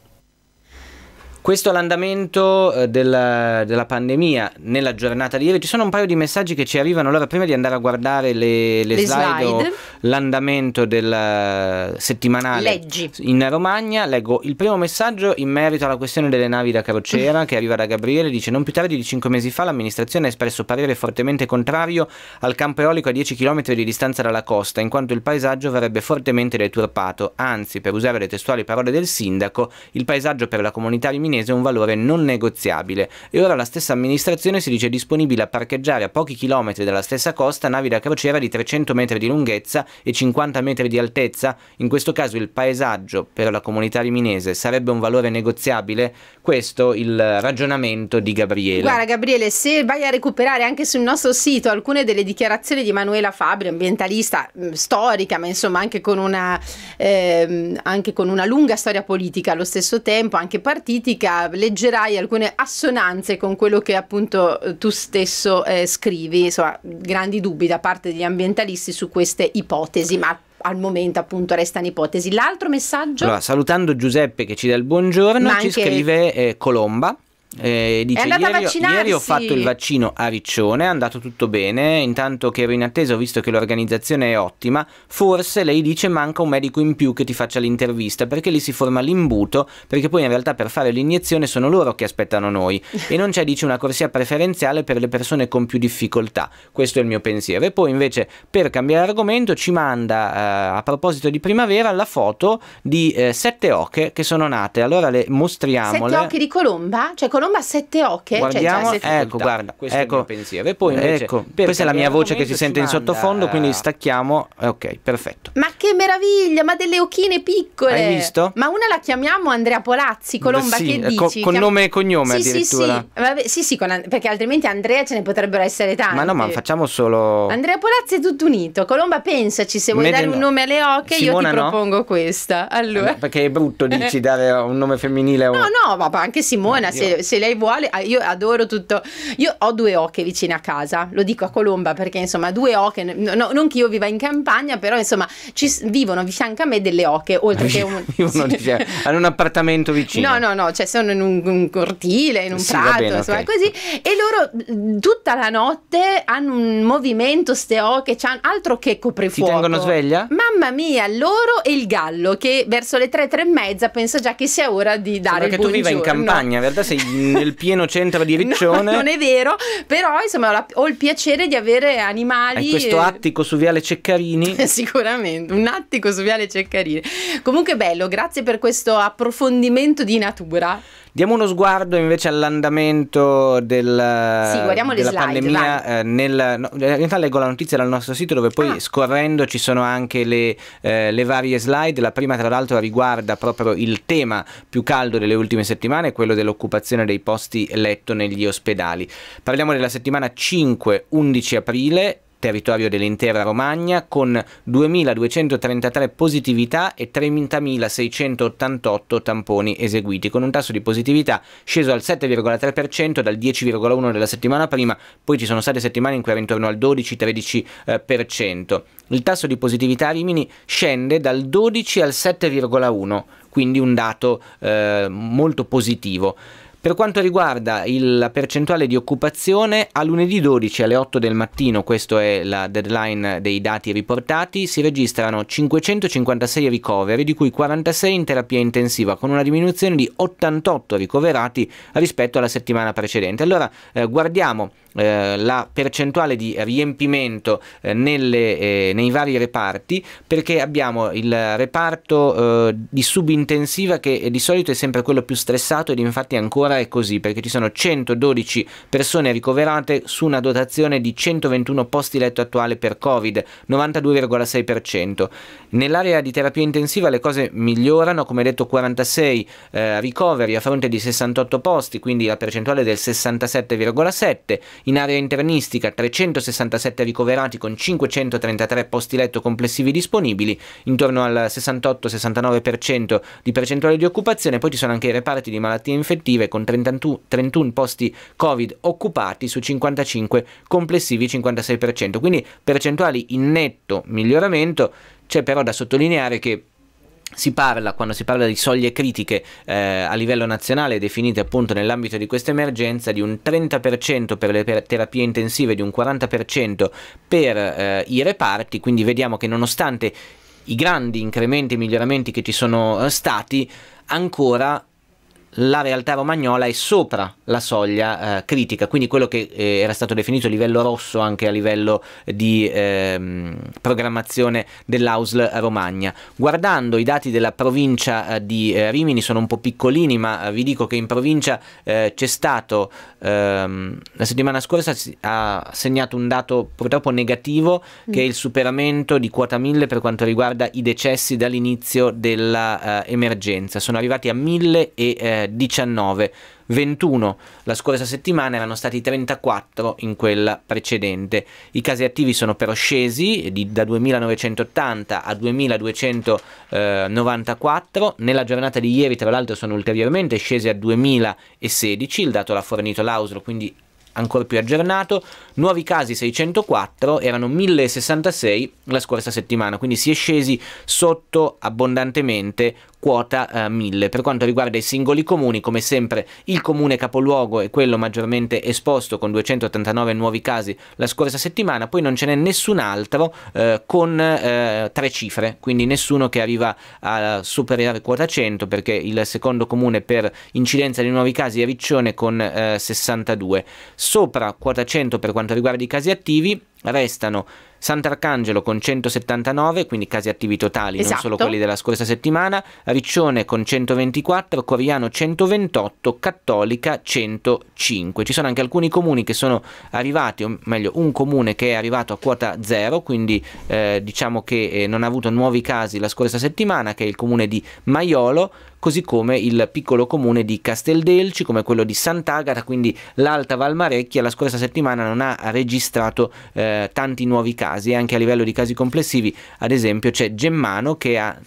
Questo è l'andamento eh, della, della, pandemia nella giornata di ieri. Ci sono un paio di messaggi che ci arrivano. Allora, prima di andare a guardare le, le, le slide, slide. l'andamento del eh, settimanale Leggi. in Romagna, leggo il primo messaggio in merito alla questione delle navi da crociera che arriva da Gabriele. Dice: Non più tardi di cinque mesi fa l'amministrazione ha espresso parere fortemente contrario al campo eolico a 10 km di distanza dalla costa, in quanto il paesaggio verrebbe fortemente deturpato. Anzi, per usare le testuali parole del sindaco, il paesaggio per la comunità riminese cinese un valore non negoziabile e ora la stessa amministrazione si dice disponibile a parcheggiare a pochi chilometri dalla stessa costa navi da crociera di 300 metri di lunghezza e 50 metri di altezza. In questo caso il paesaggio per la comunità riminese sarebbe un valore negoziabile? Questo il ragionamento di Gabriele. Guarda Gabriele, se vai a recuperare anche sul nostro sito alcune delle dichiarazioni di Manuela Fabri, ambientalista mh, storica, ma insomma anche con, una, ehm, anche con una lunga storia politica allo stesso tempo, anche partitica, critica leggerai alcune assonanze con quello che appunto tu stesso eh, scrivi, insomma, grandi dubbi da parte degli ambientalisti su queste ipotesi, ma al momento appunto restano ipotesi. L'altro messaggio? Allora, salutando Giuseppe che ci dà il buongiorno, anche... ci scrive eh, Colomba. Eh, dice, ieri, ieri, ho fatto il vaccino a Riccione, è andato tutto bene, intanto che ero in attesa ho visto che l'organizzazione è ottima, forse lei dice manca un medico in più che ti faccia l'intervista perché lì si forma l'imbuto, perché poi in realtà per fare l'iniezione sono loro che aspettano noi e non c'è dice una corsia preferenziale per le persone con più difficoltà, questo è il mio pensiero. E poi invece per cambiare argomento ci manda eh, a proposito di primavera la foto di eh, sette oche che sono nate, allora le mostriamole. Sette occhi di colomba? Cioè Colomba ha sette occhi. Cioè, Guardiamo, cioè, ecco, guarda, questo ecco, è il mio pensiero. E poi invece, ecco, questa è la mia voce che si sente in sottofondo, quindi stacchiamo. Ok, perfetto. Ma che meraviglia, ma delle occhine piccole. Hai visto? Ma una la chiamiamo Andrea Polazzi, Colomba, sì, che dici? Con, con nome e cognome sì, addirittura. Sì, sì, Vabbè, sì, sì con, perché altrimenti Andrea ce ne potrebbero essere tanti. Ma no, ma facciamo solo... Andrea Polazzi è tutto unito. Colomba, pensaci, se vuoi Mede dare un nome alle ocche, Simona io ti no? propongo questa. Allora. perché è brutto, dici, dare un nome femminile. O... No, no, ma anche Simona, no, se, se lei vuole, ah, io adoro tutto. Io ho due oche vicine a casa, lo dico a Colomba perché insomma due oche, no, non che io viva in campagna, però insomma ci vivono di fianco a me delle oche, oltre che un... vivono di hanno un appartamento vicino. No, no, no, cioè sono in un, un cortile, in un sì, prato, bene, insomma okay. così. E loro tutta la notte hanno un movimento, ste oche, altro che coprifuoco. Ti tengono sveglia? Mamma mia, loro e il gallo che verso le tre, tre e mezza pensa già che sia ora di dare Sembra il che tu viva in campagna, in realtà sei nel pieno centro di Riccione. No, non è vero, però insomma ho il piacere di avere animali. Hai questo attico su Viale Ceccarini? Sicuramente, un attico su Viale Ceccarini. Comunque bello, grazie per questo approfondimento di natura. Diamo uno sguardo invece all'andamento del, sì, della slide, pandemia. Eh, nel, no, in realtà leggo la notizia dal nostro sito dove poi ah. scorrendo ci sono anche le, eh, le, varie slide. La prima tra l'altro riguarda proprio il tema più caldo delle ultime settimane, quello dell'occupazione dei posti letto negli ospedali. Parliamo della settimana 5-11 aprile territorio dell'intera Romagna, con 2.233 positività e 30.688 tamponi eseguiti, con un tasso di positività sceso al 7,3% dal 10,1% della settimana prima, poi ci sono state settimane in cui era intorno al 12-13%. Il tasso di positività a Rimini scende dal 12 al 7,1%, quindi un dato eh, molto positivo. Per quanto riguarda il, la percentuale di occupazione, a lunedì 12 alle 8 del mattino, questo è la deadline dei dati riportati, si registrano 556 ricoveri, di cui 46 in terapia intensiva, con una diminuzione di 88 ricoverati rispetto alla settimana precedente. Allora eh, guardiamo eh, la percentuale di riempimento eh, nelle, eh, nei vari reparti perché abbiamo il reparto di subintensiva che di solito è sempre quello più stressato ed infatti ancora è così perché ci sono 112 persone ricoverate su una dotazione di 121 posti letto attuale per covid 92,6% nell'area di terapia intensiva le cose migliorano come detto 46 eh, ricoveri a fronte di 68 posti quindi la percentuale del 67,7 in area internistica 367 ricoverati con 533 posti letto complessivi disponibili, intorno al 68-69% di percentuale di occupazione, poi ci sono anche i reparti di malattie infettive con 31, 31 posti Covid occupati su 55 complessivi 56%, quindi percentuali in netto miglioramento, c'è però da sottolineare che si parla, quando si parla di soglie critiche eh, a livello nazionale definite appunto nell'ambito di questa emergenza, di un 30% per le terapie intensive, di un 40% per eh, i reparti, quindi vediamo che nonostante i grandi incrementi e miglioramenti che ci sono eh, stati, ancora la realtà romagnola è sopra la soglia eh, critica, quindi quello che eh, era stato definito livello rosso anche a livello di ehm, programmazione dell'AUSL Romagna. Guardando i dati della provincia eh, di eh, Rimini sono un po' piccolini, ma eh, vi dico che in provincia eh, c'è stato ehm, la settimana scorsa ha segnato un dato purtroppo negativo mm. che è il superamento di quota 1000 per quanto riguarda i decessi dall'inizio dell'emergenza. Sono arrivati a 1000 e 19, 21 la scorsa settimana, erano stati 34 in quella precedente. I casi attivi sono però scesi di, da 2980 a 2294, nella giornata di ieri tra l'altro sono ulteriormente scesi a 2016, il dato l'ha fornito l'Ausro, quindi ancora più aggiornato, nuovi casi 604, erano 1066 la scorsa settimana, quindi si è scesi sotto abbondantemente quota eh, 1000. Per quanto riguarda i singoli comuni, come sempre il comune capoluogo è quello maggiormente esposto con 289 nuovi casi la scorsa settimana, poi non ce n'è nessun altro eh, con eh, tre cifre, quindi nessuno che arriva a superare quota 100 perché il secondo comune per incidenza di nuovi casi è Riccione con 62. Sopra quota 100 per quanto riguarda i casi attivi restano Sant'Arcangelo con 179, quindi casi attivi totali, esatto. non solo quelli della scorsa settimana, Riccione con 124, Coriano 128, Cattolica 105. Ci sono anche alcuni comuni che sono arrivati, o meglio un comune che è arrivato a quota 0, quindi eh, diciamo che eh, non ha avuto nuovi casi la scorsa settimana, che è il comune di Maiolo, così come il piccolo comune di Casteldelci, come quello di Sant'Agata, quindi l'Alta Valmarecchia la scorsa settimana non ha registrato eh, tanti nuovi casi, anche a livello di casi complessivi, ad esempio c'è Gemmano che ha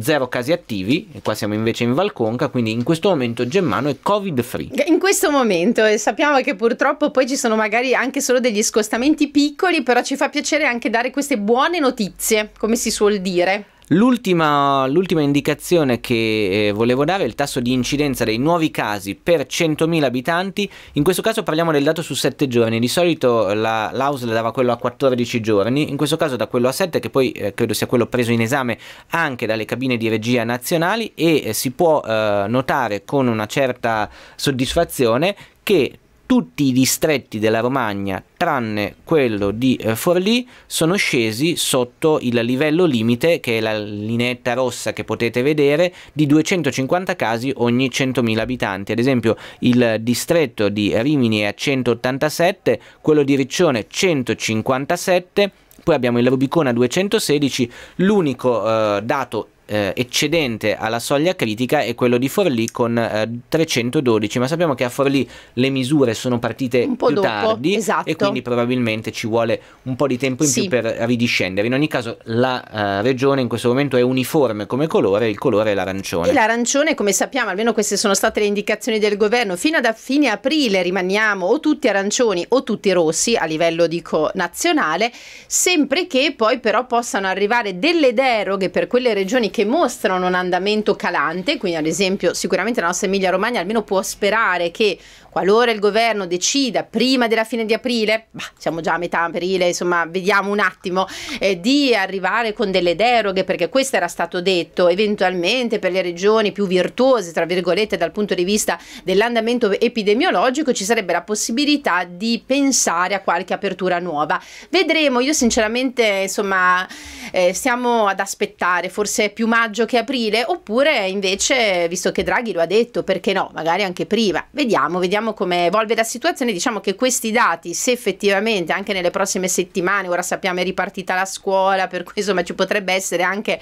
zero casi attivi, e qua siamo invece in Valconca, quindi in questo momento Gemmano è covid free. In questo momento e sappiamo che purtroppo poi ci sono magari anche solo degli scostamenti piccoli, però ci fa piacere anche dare queste buone notizie, come si suol dire. L'ultima, l'ultima, indicazione che eh, volevo dare è il tasso di incidenza dei nuovi casi per 100.000 abitanti. In questo caso parliamo del dato su 7 giorni. Di solito la, l'AUSL dava quello a 14 giorni, in questo caso da quello a 7, che poi eh, credo sia quello preso in esame anche dalle cabine di regia nazionali e eh, si può eh, notare con una certa soddisfazione che tutti i distretti della Romagna, tranne quello di eh, Forlì, sono scesi sotto il livello limite, che è la lineetta rossa che potete vedere, di 250 casi ogni 100.000 abitanti. Ad esempio il distretto di Rimini è a 187, quello di Riccione 157, poi abbiamo il Rubicone a 216, l'unico eh, dato eh, eccedente alla soglia critica è quello di Forlì con eh, 312, ma sappiamo che a Forlì le misure sono partite un po più dopo, tardi esatto. e quindi probabilmente ci vuole un po' di tempo in sì. più per ridiscendere. In ogni caso la uh, regione in questo momento è uniforme come colore, il colore è l'arancione. E l'arancione, come sappiamo, almeno queste sono state le indicazioni del governo, fino ad a fine aprile rimaniamo o tutti arancioni o tutti rossi a livello dico nazionale, sempre che poi però possano arrivare delle deroghe per quelle regioni che che mostrano un andamento calante, quindi ad esempio sicuramente la nostra Emilia Romagna almeno può sperare che qualora il governo decida prima della fine di aprile, bah, siamo già a metà aprile, insomma vediamo un attimo, eh, di arrivare con delle deroghe, perché questo era stato detto, eventualmente per le regioni più virtuose, tra virgolette, dal punto di vista dell'andamento epidemiologico, ci sarebbe la possibilità di pensare a qualche apertura nuova. Vedremo, io sinceramente, insomma, eh, stiamo ad aspettare, forse più maggio che aprile, oppure invece, visto che Draghi lo ha detto, perché no, magari anche prima. Vediamo, vediamo vediamo come evolve la situazione. Diciamo che questi dati, se effettivamente anche nelle prossime settimane, ora sappiamo è ripartita la scuola, per cui insomma ci potrebbe essere anche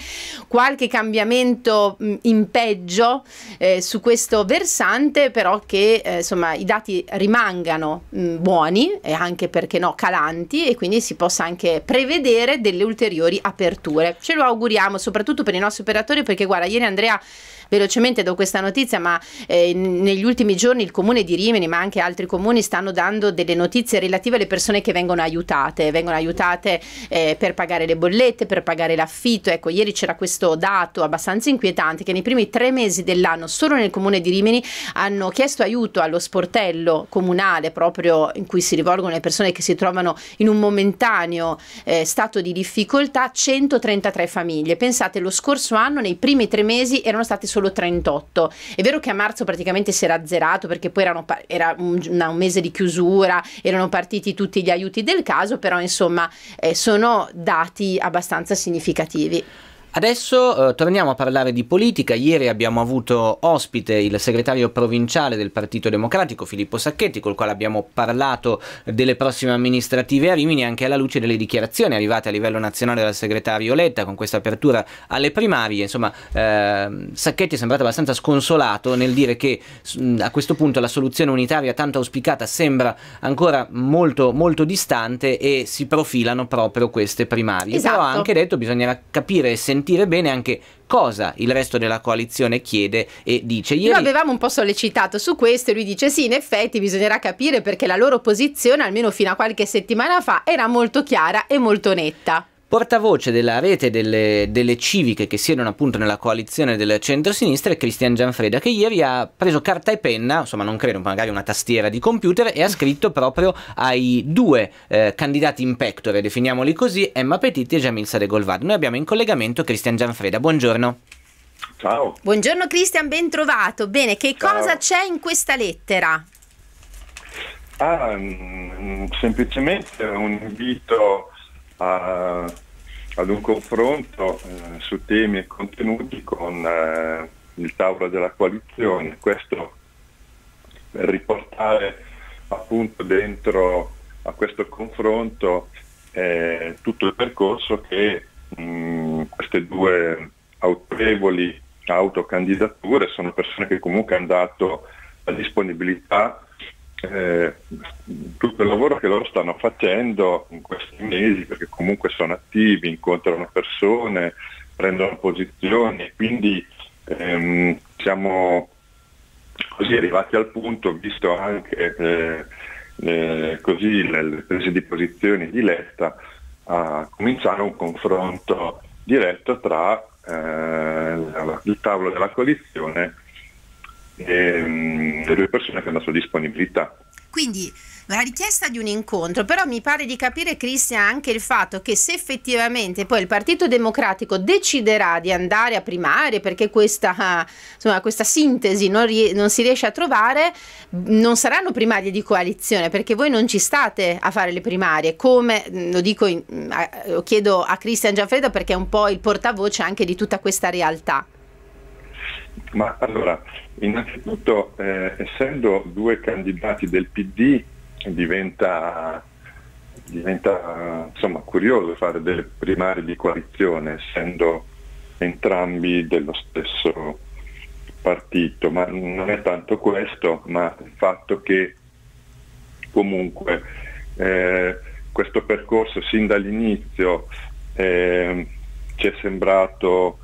qualche cambiamento mh, in peggio eh, su questo versante, però che eh, insomma i dati rimangano mh, buoni e anche perché no calanti e quindi si possa anche prevedere delle ulteriori aperture. Ce lo auguriamo soprattutto per i nostri operatori perché guarda, ieri Andrea velocemente do questa notizia, ma eh, negli ultimi giorni il comune di Rimini, ma anche altri comuni stanno dando delle notizie relative alle persone che vengono aiutate, vengono aiutate eh, per pagare le bollette, per pagare l'affitto. Ecco, ieri c'era questo dato abbastanza inquietante che nei primi tre mesi dell'anno solo nel comune di Rimini hanno chiesto aiuto allo sportello comunale proprio in cui si rivolgono le persone che si trovano in un momentaneo eh, stato di difficoltà 133 famiglie. Pensate, lo scorso anno nei primi tre mesi erano state solo 38. È vero che a marzo praticamente si era azzerato perché poi erano, era un, un, mese di chiusura, erano partiti tutti gli aiuti del caso, però insomma eh, sono dati abbastanza significativi. Adesso eh, torniamo a parlare di politica. Ieri abbiamo avuto ospite il segretario provinciale del Partito Democratico, Filippo Sacchetti, col quale abbiamo parlato delle prossime amministrative a Rimini, anche alla luce delle dichiarazioni arrivate a livello nazionale dal segretario Letta con questa apertura alle primarie. Insomma, eh, Sacchetti è sembrato abbastanza sconsolato nel dire che a questo punto la soluzione unitaria tanto auspicata sembra ancora molto, molto distante e si profilano proprio queste primarie. Esatto. Però ha anche detto che bisognerà capire e sentire sentire bene anche cosa il resto della coalizione chiede e dice. Ieri... Lo avevamo un po' sollecitato su questo e lui dice sì, in effetti bisognerà capire perché la loro posizione, almeno fino a qualche settimana fa, era molto chiara e molto netta. Portavoce della rete delle, delle, civiche che siedono appunto nella coalizione del centro-sinistra è Cristian Gianfreda che ieri ha preso carta e penna, insomma non credo, magari una tastiera di computer e ha scritto proprio ai due eh, candidati in pectore, definiamoli così, Emma Petitti e Jamil Sadegolvad. Noi abbiamo in collegamento Cristian Gianfreda, buongiorno. Ciao. Buongiorno Cristian, ben trovato. Bene, che Ciao. cosa c'è in questa lettera? Ah, mh, mm, semplicemente un invito a, ad un confronto eh, su temi e contenuti con eh, il tavolo della coalizione. Questo per riportare appunto dentro a questo confronto eh, tutto il percorso che mh, queste due autorevoli autocandidature sono persone che comunque hanno dato la disponibilità eh, tutto il lavoro che loro stanno facendo in questi mesi, perché comunque sono attivi, incontrano persone, prendono posizioni, quindi ehm, siamo così arrivati al punto, visto anche eh, eh, così le, le, prese di posizione di Letta, a cominciare un confronto diretto tra eh, il tavolo della coalizione e um, le due persone che hanno la sua disponibilità. Quindi la richiesta di un incontro, però mi pare di capire Cristian anche il fatto che se effettivamente poi il Partito Democratico deciderà di andare a primarie perché questa, insomma, questa sintesi non, non, si riesce a trovare, non saranno primarie di coalizione perché voi non ci state a fare le primarie, come lo dico, in, lo chiedo a Cristian Gianfredo perché è un po' il portavoce anche di tutta questa realtà. Ma allora, innanzitutto, eh, essendo due candidati del PD, diventa, diventa insomma, curioso fare delle primarie di coalizione essendo entrambi dello stesso partito, ma non è tanto questo, ma il fatto che comunque eh, questo percorso sin dall'inizio eh, ci è sembrato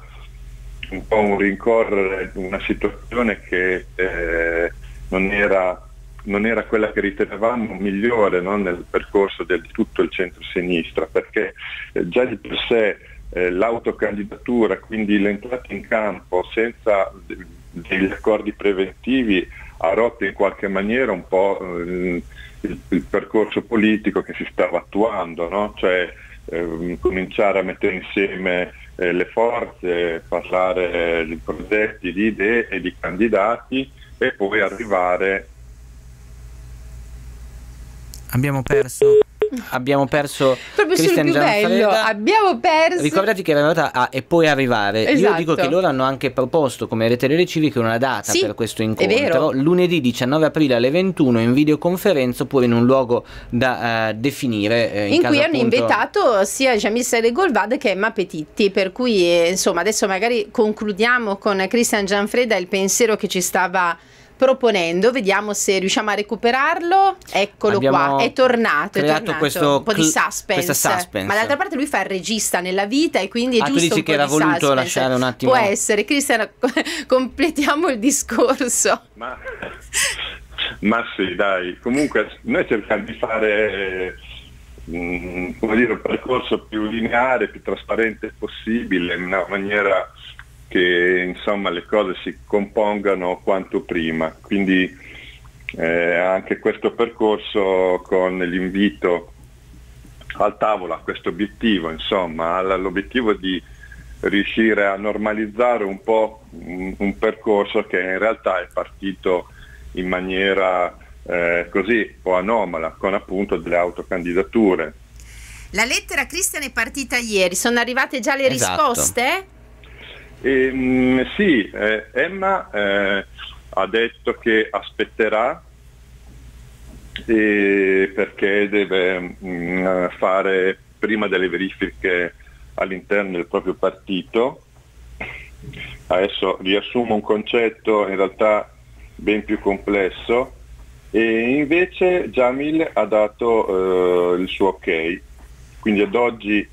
un po' un rincorrere una situazione che eh, non era non era quella che ritenevamo migliore no? nel percorso di tutto il centro-sinistra, perché eh, già di per sé eh, l'autocandidatura, quindi l'entrata in campo senza degli accordi preventivi, ha rotto in qualche maniera un po' eh, il, il, percorso politico che si stava attuando, no? cioè ehm, cominciare a mettere insieme eh, le forze, parlare di progetti, di idee e di candidati e poi arrivare. Abbiamo perso abbiamo perso proprio Christian sul più bello abbiamo perso ricordati che era andata a e poi arrivare. Esatto. io dico che loro hanno anche proposto come rete delle civiche una data sì, per questo incontro. lunedì 19 aprile alle 21 in videoconferenza oppure in un luogo da uh, definire eh, in, in cui hanno appunto... invitato sia Jamil Sede Golvad che Emma Petitti per cui eh, insomma adesso magari concludiamo con Christian Gianfreda il pensiero che ci stava proponendo, vediamo se riusciamo a recuperarlo. Eccolo Abbiamo qua, è tornato, è tornato. Questo un po' di suspense. suspense. Ma d'altra parte lui fa il regista nella vita e quindi è ah, giusto tu dici un che era voluto suspense. lasciare un attimo. Può essere, Cristian, completiamo il discorso. Ma, ma sì, dai, comunque noi cerchiamo di fare mm, come dire, un percorso più lineare, più trasparente possibile, in una maniera che insomma, le cose si compongano quanto prima. Quindi eh, anche questo percorso con l'invito al tavolo a questo obiettivo, insomma, all'obiettivo di riuscire a normalizzare un po' un, un percorso che in realtà è partito in maniera eh, così un po' anomala, con appunto delle autocandidature. La lettera Cristian è partita ieri, sono arrivate già le esatto. risposte? E, mh, mm, sì, eh, Emma eh, ha detto che aspetterà eh, perché deve mh, mm, fare prima delle verifiche all'interno del proprio partito. Adesso riassumo un concetto in realtà ben più complesso e invece Jamil ha dato eh, il suo ok, quindi ad oggi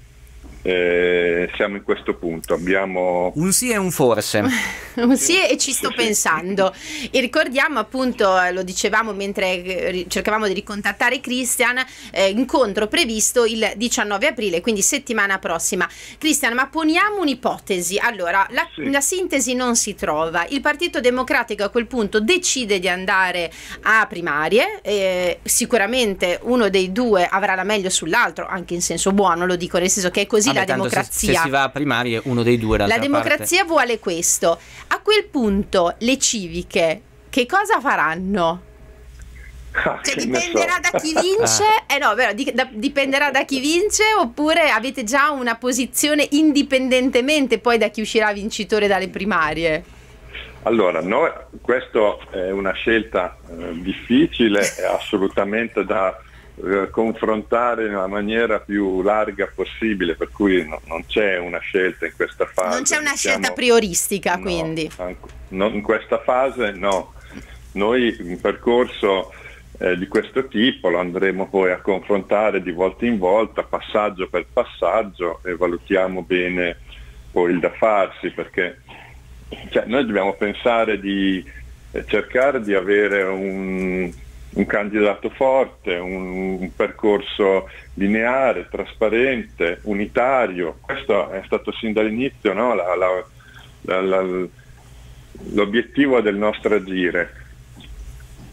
eh, siamo in questo punto. Abbiamo un sì e un forse. un sì e ci sto pensando. E ricordiamo appunto, eh, lo dicevamo mentre eh, cercavamo di ricontattare Christian, eh, incontro previsto il 19 aprile, quindi settimana prossima. Christian, ma poniamo un'ipotesi. Allora, la, sì. la sintesi non si trova. Il Partito Democratico a quel punto decide di andare a primarie. Eh, sicuramente uno dei due avrà la meglio sull'altro, anche in senso buono, lo dico, nel senso che è così Vabbè, la democrazia. Se, se, si va a primarie, uno dei due. La democrazia parte. vuole questo. A quel punto, le civiche che cosa faranno? Ah, cioè, dipenderà so. da chi vince, eh no, vero, di, da, dipenderà da chi vince oppure avete già una posizione indipendentemente poi da chi uscirà vincitore dalle primarie? Allora, noi, questa è una scelta eh, difficile, assolutamente da eh, confrontare nella maniera più larga possibile, per cui no, non c'è una scelta in questa fase. Non c'è una diciamo, scelta prioristica, no, quindi. No, in questa fase no. Noi in percorso eh, di questo tipo, lo andremo poi a confrontare di volta in volta, passaggio per passaggio e valutiamo bene poi il da farsi perché cioè, noi dobbiamo pensare di eh, cercare di avere un, un candidato forte, un, un, percorso lineare, trasparente, unitario. Questo è stato sin dall'inizio no? la, la, la, l'obiettivo del nostro agire.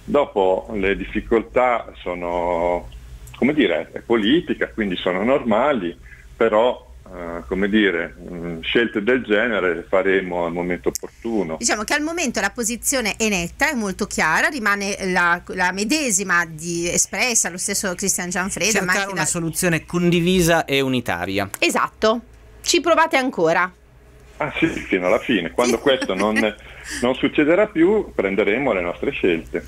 Dopo le difficoltà sono, come dire, è politica, quindi sono normali, però Uh, come dire, um, scelte del genere le faremo al momento opportuno. Diciamo che al momento la posizione è netta, è molto chiara, rimane la, la medesima di espressa lo stesso Cristian Gianfredo. Cercare una la... soluzione condivisa e unitaria. Esatto, ci provate ancora. Ah sì, fino alla fine. Quando questo non, non succederà più prenderemo le nostre scelte.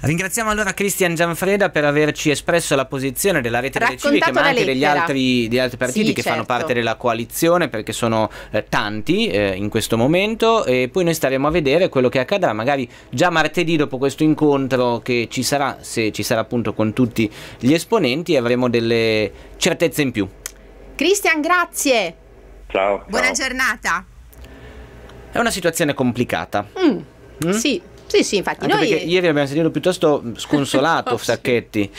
Ringraziamo allora Cristian Gianfreda per averci espresso la posizione della rete delle civiche, ma anche degli altri, degli altri, partiti sì, che certo. fanno parte della coalizione, perché sono eh, tanti eh, in questo momento. E poi noi staremo a vedere quello che accadrà, magari già martedì dopo questo incontro che ci sarà, se ci sarà appunto con tutti gli esponenti, avremo delle certezze in più. Cristian, grazie. Ciao. Buona ciao. giornata. È una situazione complicata. Mm, mm? Sì. Sì, sì, infatti. Anche noi... ieri abbiamo sentito piuttosto sconsolato Sacchetti.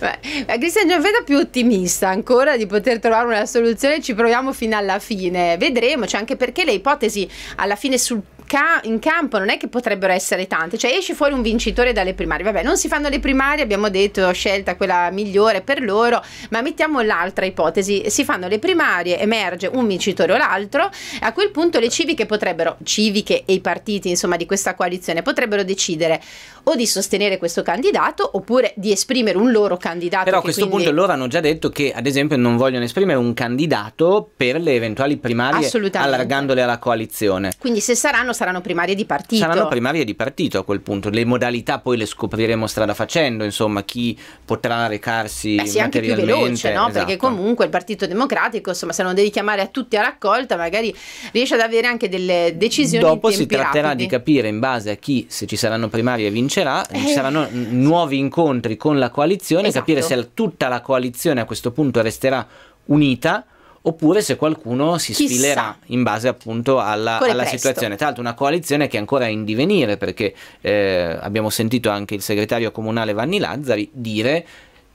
Beh, Cristian Gianfreda più ottimista ancora di poter trovare una soluzione, ci proviamo fino alla fine. Vedremo, cioè anche perché le ipotesi alla fine sul ca- in campo non è che potrebbero essere tante, cioè esce fuori un vincitore dalle primarie, vabbè non si fanno le primarie, abbiamo detto scelta quella migliore per loro, ma mettiamo l'altra ipotesi, si fanno le primarie, emerge un vincitore o l'altro, a quel punto le civiche potrebbero, civiche e i partiti insomma di questa coalizione potrebbero decidere o di sostenere questo candidato oppure di esprimere un loro candidato. Però a questo quindi... punto loro hanno già detto che ad esempio non vogliono esprimere un candidato per le eventuali primarie allargandole alla coalizione. Quindi se saranno saranno primarie di partito. Saranno primarie di partito a quel punto. Le modalità poi le scopriremo strada facendo, insomma, chi potrà recarsi Beh, sì, anche più veloce, no? Esatto. Perché comunque il Partito Democratico, insomma, se non devi chiamare a tutti a raccolta, magari riesce ad avere anche delle decisioni Dopo si tratterà rapidi. di capire in base a chi, se ci saranno primarie, vincerà, eh. ci saranno nuovi incontri con la coalizione, esatto. capire se tutta la coalizione a questo punto resterà unita oppure se qualcuno si Chissà. sfilerà in base appunto alla, alla situazione. Tra l'altro una coalizione che è ancora in divenire perché eh, abbiamo sentito anche il segretario comunale Vanni Lazzari dire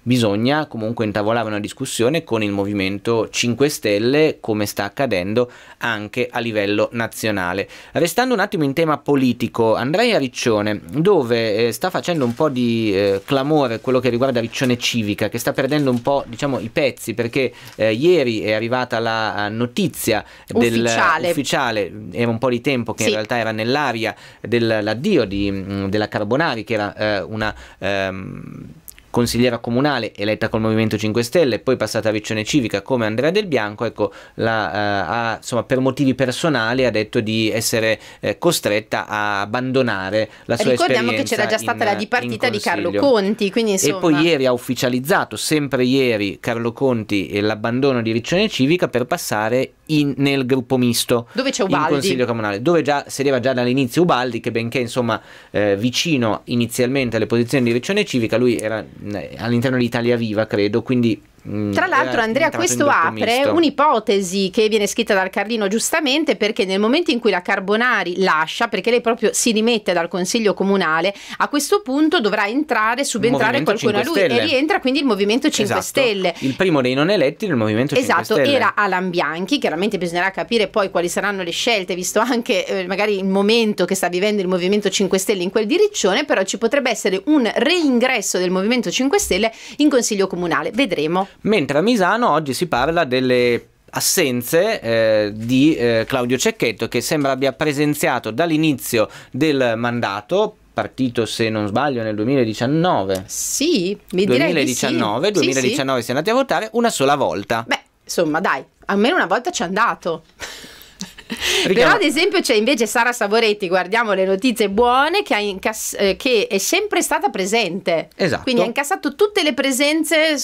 bisogna comunque intavolare una discussione con il Movimento 5 Stelle come sta accadendo anche a livello nazionale. Restando un attimo in tema politico, Andrea Riccione, dove eh, sta facendo un po' di eh, clamore quello che riguarda Riccione Civica, che sta perdendo un po' diciamo, i pezzi perché eh, ieri è arrivata la eh, notizia del, ufficiale. ufficiale, era un po' di tempo che sì. in realtà era nell'aria dell'addio di, della Carbonari, che era eh, una... Ehm, consigliera comunale eletta col Movimento 5 Stelle, poi passata a Riccione Civica come Andrea Del Bianco, ecco, la, uh, ha, insomma, per motivi personali ha detto di essere eh, costretta a abbandonare la sua Ricordiamo. Ricordiamo che c'era già stata in, la dipartita di Carlo Conti, quindi insomma... E poi ieri ha ufficializzato, sempre ieri, Carlo Conti l'abbandono di Riccione Civica per passare in, nel gruppo misto. Dove c'è Ubaldi? In Consiglio Comunale, dove già sedeva già dall'inizio Ubaldi, che benché insomma eh, vicino inizialmente alle posizioni di Riccione Civica, lui era eh, all'interno di Italia Viva, credo, quindi Mm, Tra l'altro, Andrea, questo apre un'ipotesi che viene scritta dal Carlino giustamente perché nel momento in cui la Carbonari lascia, perché lei proprio si rimette dal consiglio comunale, a questo punto dovrà entrare, subentrare qualcuno a lui Stelle. e rientra quindi il Movimento 5 esatto. Stelle. Il primo dei non eletti del Movimento 5 esatto, Stelle. Esatto, era Alan Bianchi, chiaramente bisognerà capire poi quali saranno le scelte, visto anche eh, magari il momento che sta vivendo il Movimento 5 Stelle in quel diriccione, però ci potrebbe essere un reingresso del Movimento 5 Stelle in consiglio comunale. Vedremo. Mentre a Misano oggi si parla delle assenze eh, di eh, Claudio Cecchetto che sembra abbia presenziato dall'inizio del mandato partito se non sbaglio nel 2019 sì mi 2019 sì. 2019 sì, si è andati a votare una sola volta. Beh insomma dai almeno una volta ci è andato Però ad esempio c'è invece Sara Savoretti, guardiamo le notizie buone, che, incass- eh, che è sempre stata presente. Esatto. Quindi ha incassato tutte le presenze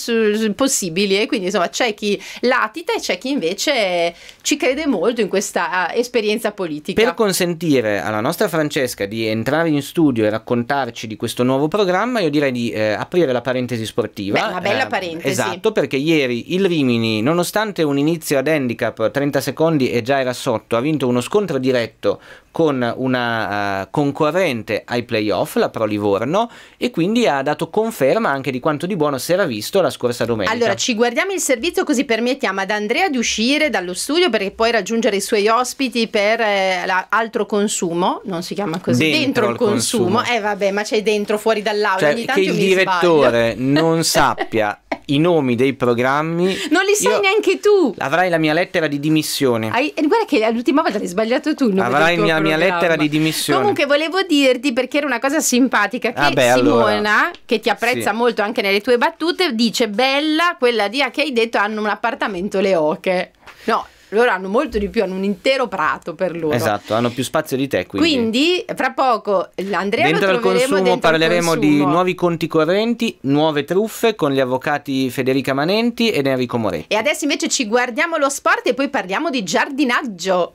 possibili e quindi insomma c'è chi latita e c'è chi invece ci crede molto in questa uh, esperienza politica. Per consentire alla nostra Francesca di entrare in studio e raccontarci di questo nuovo programma, io direi di eh, aprire la parentesi sportiva. Beh, una bella Eh, parentesi. Esatto, perché ieri il Rimini, nonostante un inizio ad handicap 30 secondi e già era sotto, ha vinto uno scontro diretto con una eh, concorrente ai playoff, la Pro Livorno, e quindi ha dato conferma anche di quanto di buono si era visto la scorsa domenica. Allora, ci guardiamo il servizio così permettiamo ad Andrea di uscire dallo studio perché poi raggiungere i suoi ospiti per eh, la- altro consumo, non si chiama così, Dentro il il consumo. consumo. Eh vabbè, ma c'è dentro, fuori dall'aula, Cioè, ogni che tanto il io mi direttore sbaglio. non sappia i nomi dei programmi. Non li sai neanche tu. Avrai la mia lettera di dimissioni. Hai- e guarda che l'ultima volta l'hai sbagliato tu. il Avrai del tuo mia- lettera di dimissioni. Comunque volevo dirti perché era una cosa simpatica che Ah beh, Simona, allora. che ti apprezza Sì. molto anche nelle tue battute, dice bella quella di che hai detto hanno un appartamento le oche. No, loro hanno molto di più, hanno un intero prato per loro. Esatto, hanno più spazio di te. Quindi, Quindi, fra poco Andrea dentro lo consumo dentro parleremo di consumo. nuovi conti correnti, nuove truffe con gli avvocati Federica Manenti ed Enrico Moretti. E adesso invece ci guardiamo lo sport e poi parliamo di giardinaggio.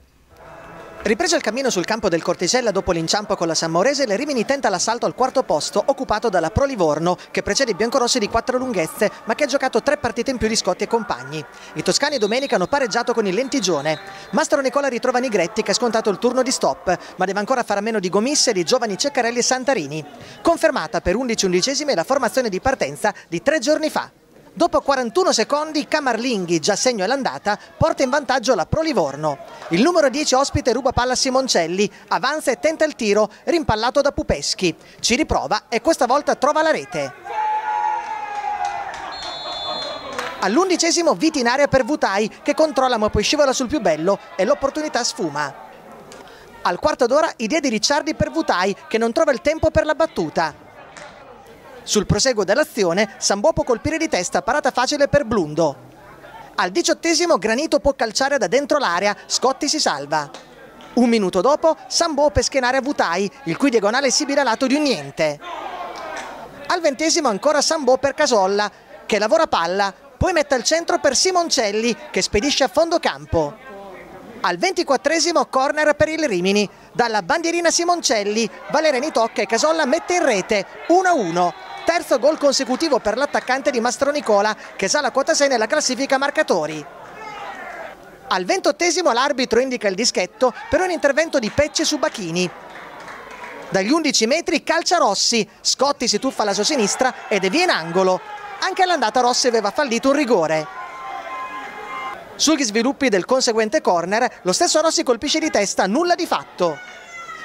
Ripreso il cammino sul campo del Cortisella dopo l'inciampo con la San Maurese, le Rimini tenta l'assalto al quarto posto occupato dalla Pro Livorno che precede i biancorossi di quattro lunghezze ma che ha giocato tre partite in più di Scotti e compagni. I toscani domenica hanno pareggiato con il Lentigione. Mastro Nicola ritrova Nigretti che ha scontato il turno di stop ma deve ancora fare a meno di Gomisse, di giovani Ceccarelli e Santarini. Confermata per 11 undicesime la formazione di partenza di tre giorni fa. Dopo 41 secondi Camarlinghi, già segno all'andata, porta in vantaggio la Pro Livorno. Il numero 10 ospite ruba palla a Simoncelli, avanza e tenta il tiro, rimpallato da Pupeschi. Ci riprova e questa volta trova la rete. All'undicesimo Viti in area per Vutai che controlla ma poi scivola sul più bello e l'opportunità sfuma. Al quarto d'ora idea di Ricciardi per Vutai che non trova il tempo per la battuta. Sul proseguo dell'azione, Sambò può colpire di testa, parata facile per Blundo. Al diciottesimo Granito può calciare da dentro l'area, Scotti si salva. Un minuto dopo, Sambò pesca in area Vutai, il cui diagonale si vira lato di un niente. Al ventesimo ancora Sambò per Casolla, che lavora palla, poi mette al centro per Simoncelli, che spedisce a fondo campo. Al ventiquattresimo corner per il Rimini. Dalla bandierina Simoncelli, Valereni tocca e Casolla mette in rete 1-1. Terzo gol consecutivo per l'attaccante di Mastro Nicola che sale a quota 6 nella classifica marcatori. Al ventottesimo l'arbitro indica il dischetto per un intervento di Pecce su Bachini. Dagli 11 metri calcia Rossi, Scotti si tuffa alla sua sinistra ed è via in angolo. Anche all'andata Rossi aveva fallito un rigore. Sugli sviluppi del conseguente corner, lo stesso Rossi colpisce di testa, nulla di fatto.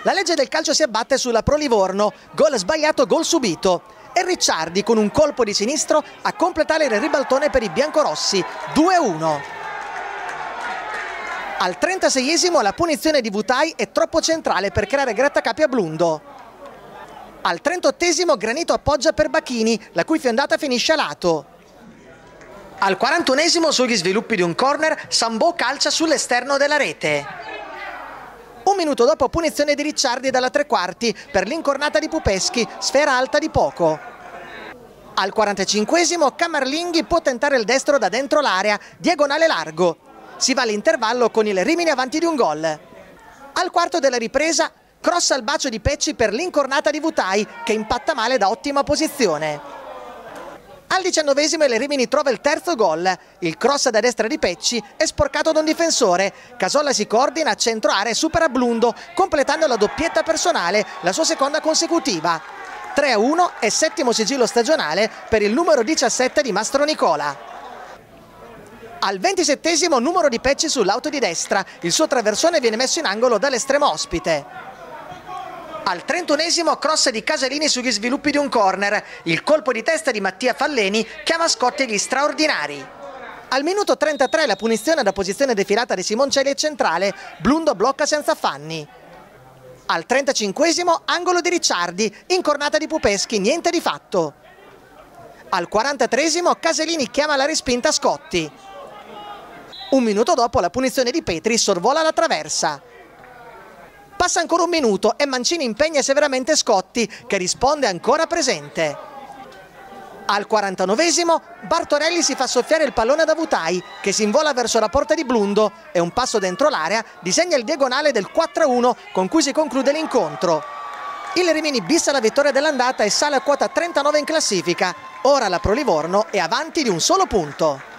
La legge del calcio si abbatte sulla Pro Livorno, gol sbagliato, gol subito. E Ricciardi con un colpo di sinistro a completare il ribaltone per i biancorossi, 2-1. Al 36esimo la punizione di Vutai è troppo centrale per creare grattacapi a Blundo. Al 38esimo Granito appoggia per Bacchini, la cui fiondata finisce a lato. Al 41esimo sugli sviluppi di un corner, Sambò calcia sull'esterno della rete. Un minuto dopo punizione di Ricciardi dalla tre quarti per l'incornata di Pupeschi, sfera alta di poco. Al 45esimo Camarlinghi può tentare il destro da dentro l'area, diagonale largo. Si va all'intervallo con il Rimini avanti di un gol. Al quarto della ripresa, cross al bacio di Pecci per l'incornata di Vutai che impatta male da ottima posizione. Al diciannovesimo il Rimini trova il terzo gol. Il cross da destra di Pecci è sporcato da un difensore. Casolla si coordina a centro area e supera Blundo, completando la doppietta personale, la sua seconda consecutiva. 3-1 e settimo sigillo stagionale per il numero 17 di Mastro Nicola. Al ventisettesimo numero di Pecci sull'auto di destra, il suo traversone viene messo in angolo dall'estremo ospite. Al trentunesimo cross di Casalini sugli sviluppi di un corner, il colpo di testa di Mattia Falleni chiama Scotti agli straordinari. Al minuto 33 la punizione da posizione defilata di Simoncelli è centrale, Blundo blocca senza affanni. Al 35esimo angolo di Ricciardi, incornata di Pupeschi, niente di fatto. Al 43esimo Casalini chiama la respinta Scotti. Un minuto dopo la punizione di Petri sorvola la traversa. Passa ancora un minuto e Mancini impegna severamente Scotti che risponde ancora presente. Al 49esimo Bartorelli si fa soffiare il pallone da Vutai che si invola verso la porta di Blundo e un passo dentro l'area disegna il diagonale del 4-1 con cui si conclude l'incontro. Il Rimini bissa la vittoria dell'andata e sale a quota 39 in classifica. Ora la Pro Livorno è avanti di un solo punto.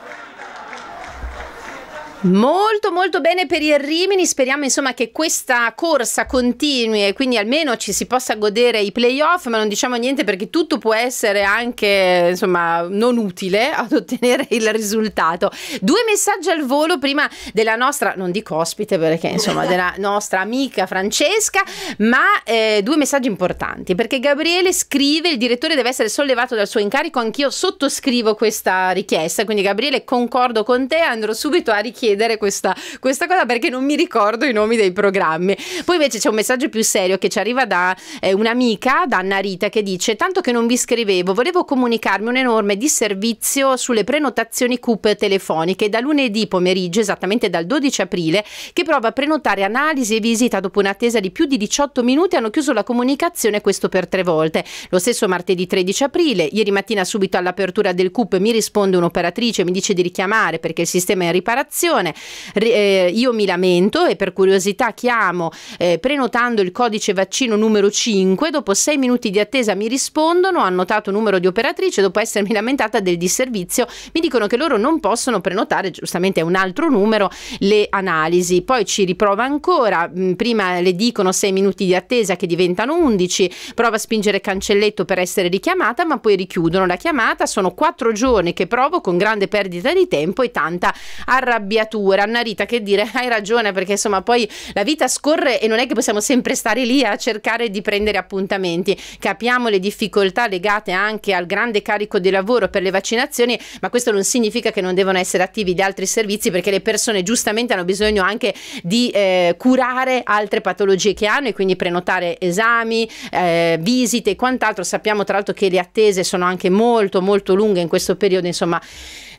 Molto molto bene per il Rimini, speriamo insomma che questa corsa continui e quindi almeno ci si possa godere i playoff, ma non diciamo niente perché tutto può essere anche insomma non utile ad ottenere il risultato. Due messaggi al volo prima della nostra, non dico ospite perché insomma della nostra amica Francesca, ma eh, due messaggi importanti perché Gabriele scrive il direttore deve essere sollevato dal suo incarico, anch'io sottoscrivo questa richiesta, quindi Gabriele concordo con te, andrò subito a richiedere chiedere questa, questa, cosa perché non mi ricordo i nomi dei programmi. Poi invece c'è un messaggio più serio che ci arriva da eh, un'amica, da Anna Rita, che dice: Tanto che non vi scrivevo, volevo comunicarmi un enorme disservizio sulle prenotazioni CUP telefoniche da lunedì pomeriggio, esattamente dal 12 aprile, che prova a prenotare analisi e visita dopo un'attesa di più di 18 minuti. Hanno chiuso la comunicazione, questo per tre volte. Lo stesso martedì 13 aprile, ieri mattina subito all'apertura del CUP mi risponde un'operatrice, mi dice di richiamare perché il sistema è in riparazione situazione. Eh, io mi lamento e per curiosità chiamo eh, prenotando il codice vaccino numero 5. Dopo sei minuti di attesa mi rispondono, hanno notato numero di operatrice. Dopo essermi lamentata del disservizio, mi dicono che loro non possono prenotare, giustamente è un altro numero, le analisi. Poi ci riprova ancora. Mm, prima le dicono sei minuti di attesa che diventano 11. Prova a spingere cancelletto per essere richiamata, ma poi richiudono la chiamata. Sono quattro giorni che provo con grande perdita di tempo e tanta arrabbiatura natura. Anna che dire, hai ragione perché insomma poi la vita scorre e non è che possiamo sempre stare lì a cercare di prendere appuntamenti. Capiamo le difficoltà legate anche al grande carico di lavoro per le vaccinazioni, ma questo non significa che non devono essere attivi di altri servizi perché le persone giustamente hanno bisogno anche di eh, curare altre patologie che hanno e quindi prenotare esami, eh, visite e quant'altro. Sappiamo tra l'altro che le attese sono anche molto molto lunghe in questo periodo, insomma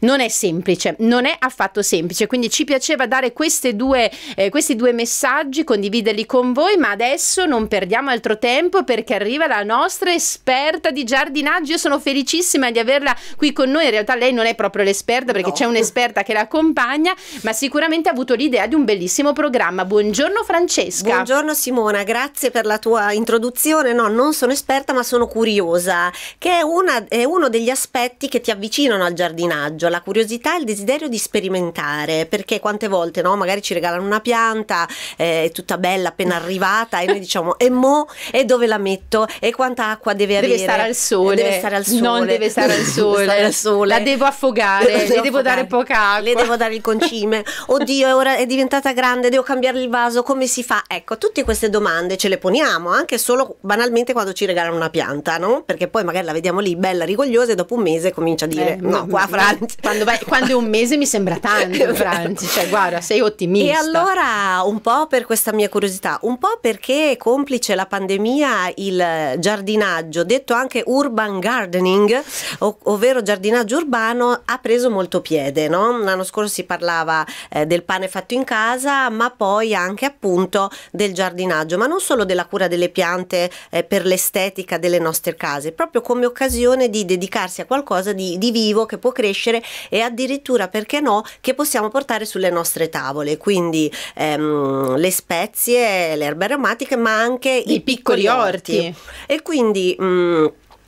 non è semplice, non è affatto semplice, quindi ci piaceva dare due, eh, questi due messaggi, condividerli con voi, ma adesso non perdiamo altro tempo perché arriva la nostra esperta di giardinaggio, io sono felicissima di averla qui con noi, in realtà lei non è proprio l'esperta perché no. c'è un'esperta che la accompagna, ma sicuramente ha avuto l'idea di un bellissimo programma. Buongiorno Francesca. Buongiorno Simona, grazie per la tua introduzione, no, non sono esperta ma sono curiosa, che è, una, è uno degli aspetti che ti avvicinano al giardinaggio coraggio, la curiosità e il desiderio di sperimentare, perché quante volte no? magari ci regalano una pianta, eh, è tutta bella appena arrivata e noi diciamo e mo e dove la metto e quanta acqua deve, deve avere? Stare al sole. Deve stare al sole. Non deve stare al sole. stare al sole. La devo affogare, devo le devo affogare. dare poca acqua. Le devo dare il concime. Oddio, ora è diventata grande, devo cambiare il vaso, come si fa? Ecco, tutte queste domande ce le poniamo anche solo banalmente quando ci regalano una pianta, no? Perché poi magari la vediamo lì bella rigogliosa e dopo un mese comincia a dire eh, no, qua Franz quando, vai, quando, è un mese mi sembra tanto, Franci. Cioè, guarda, sei ottimista. E allora, un po' per questa mia curiosità, un po' perché complice la pandemia il giardinaggio, detto anche urban gardening, ov- ovvero giardinaggio urbano, ha preso molto piede. No? L'anno scorso si parlava eh, del pane fatto in casa, ma poi anche appunto del giardinaggio, ma non solo della cura delle piante eh, per l'estetica delle nostre case, proprio come occasione di dedicarsi a qualcosa di, di vivo che può crescere e addirittura, perché no, che possiamo portare sulle nostre tavole. Quindi ehm, le spezie, le erbe aromatiche, ma anche i, i piccoli, piccoli orti. orti. E quindi... Mh, mm,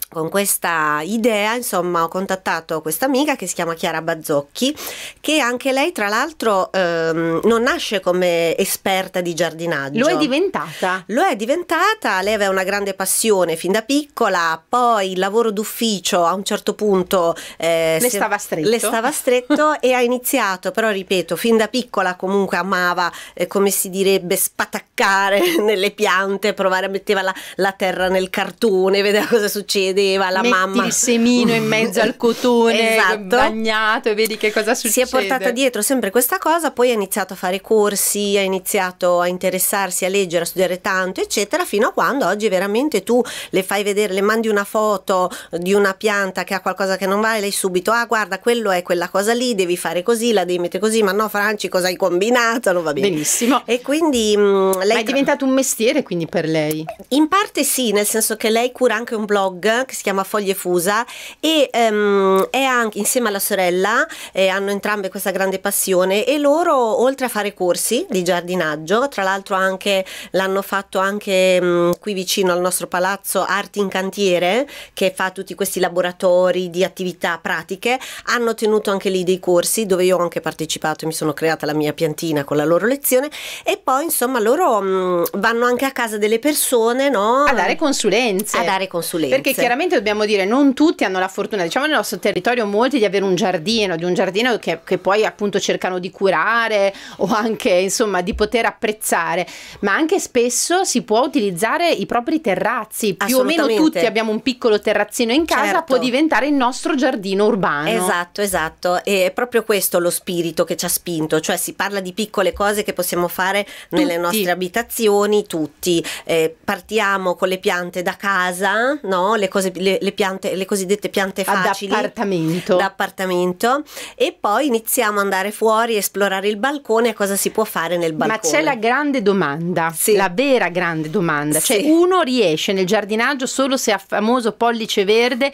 con questa idea, insomma, ho contattato questa amica che si chiama Chiara Bazzocchi, che anche lei, tra l'altro, ehm, non nasce come esperta di giardinaggio. Lo è diventata. Lo è diventata, lei aveva una grande passione fin da piccola, poi il lavoro d'ufficio a un certo punto eh, le, stava le, stava stretto. e ha iniziato, però ripeto, fin da piccola comunque amava, eh, come si direbbe, spataccare nelle piante, provare, metteva la, la terra nel cartone, vedeva cosa succede vedeva la Metti mamma. il semino in mezzo al cotone Esatto. bagnato e vedi che cosa si succede. è portata dietro sempre questa cosa, poi ha iniziato a fare corsi, ha iniziato a interessarsi, a leggere, a studiare tanto, eccetera, fino a quando oggi veramente tu le fai vedere, le mandi una foto di una pianta che ha qualcosa che non va e lei subito, ah guarda, quello è quella cosa lì, devi fare così, la devi mettere così, ma no Franci, cosa hai combinato? Non va bene. Benissimo. E quindi mh, lei Ma è diventato un mestiere quindi per lei? in parte sì, nel senso che lei cura anche un blog che si chiama Foglie Fusa e ehm, è anche insieme alla sorella, eh, hanno entrambe questa grande passione e loro oltre a fare corsi di giardinaggio, tra l'altro anche l'hanno fatto anche mh, qui vicino al nostro palazzo Arti in Cantiere che fa tutti questi laboratori di attività pratiche, hanno tenuto anche lì dei corsi dove io ho anche partecipato e mi sono creata la mia piantina con la loro lezione e poi insomma loro mh, vanno anche a casa delle persone no? A dare consulenze. a dare consulenze Perché chiaramente dobbiamo dire, non tutti hanno la fortuna, diciamo nel nostro territorio molti di avere un giardino, di un giardino che, che poi appunto cercano di curare o anche insomma di poter apprezzare, ma anche spesso si può utilizzare i propri terrazzi, più o meno tutti abbiamo un piccolo terrazzino in casa, Certo. può diventare il nostro giardino urbano. Esatto, esatto, e è proprio questo lo spirito che ci ha spinto, cioè si parla di piccole cose che possiamo fare nelle Tutti. nostre abitazioni, tutti. Eh, partiamo con le piante da casa, no? le, cose, le, le piante, le cosiddette piante facili. appartamento. Da appartamento e poi iniziamo ad andare fuori, esplorare il balcone e cosa si può fare nel balcone. Ma c'è la grande domanda, Sì. la vera grande domanda, cioè Sì. uno riesce nel giardinaggio solo se ha famoso pollice verde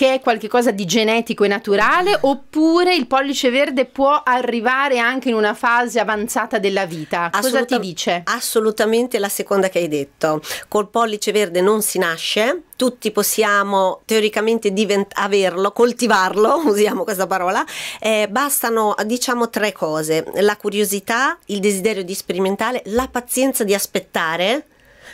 che è qualcosa di genetico e naturale oppure il pollice verde può arrivare anche in una fase avanzata della vita? Cosa ti Assoluta- dice? Assolutamente la seconda che hai detto. Col pollice verde non si nasce, tutti possiamo teoricamente divent- averlo, coltivarlo, usiamo questa parola. Eh, bastano diciamo tre cose: la curiosità, il desiderio di sperimentare, la pazienza di aspettare.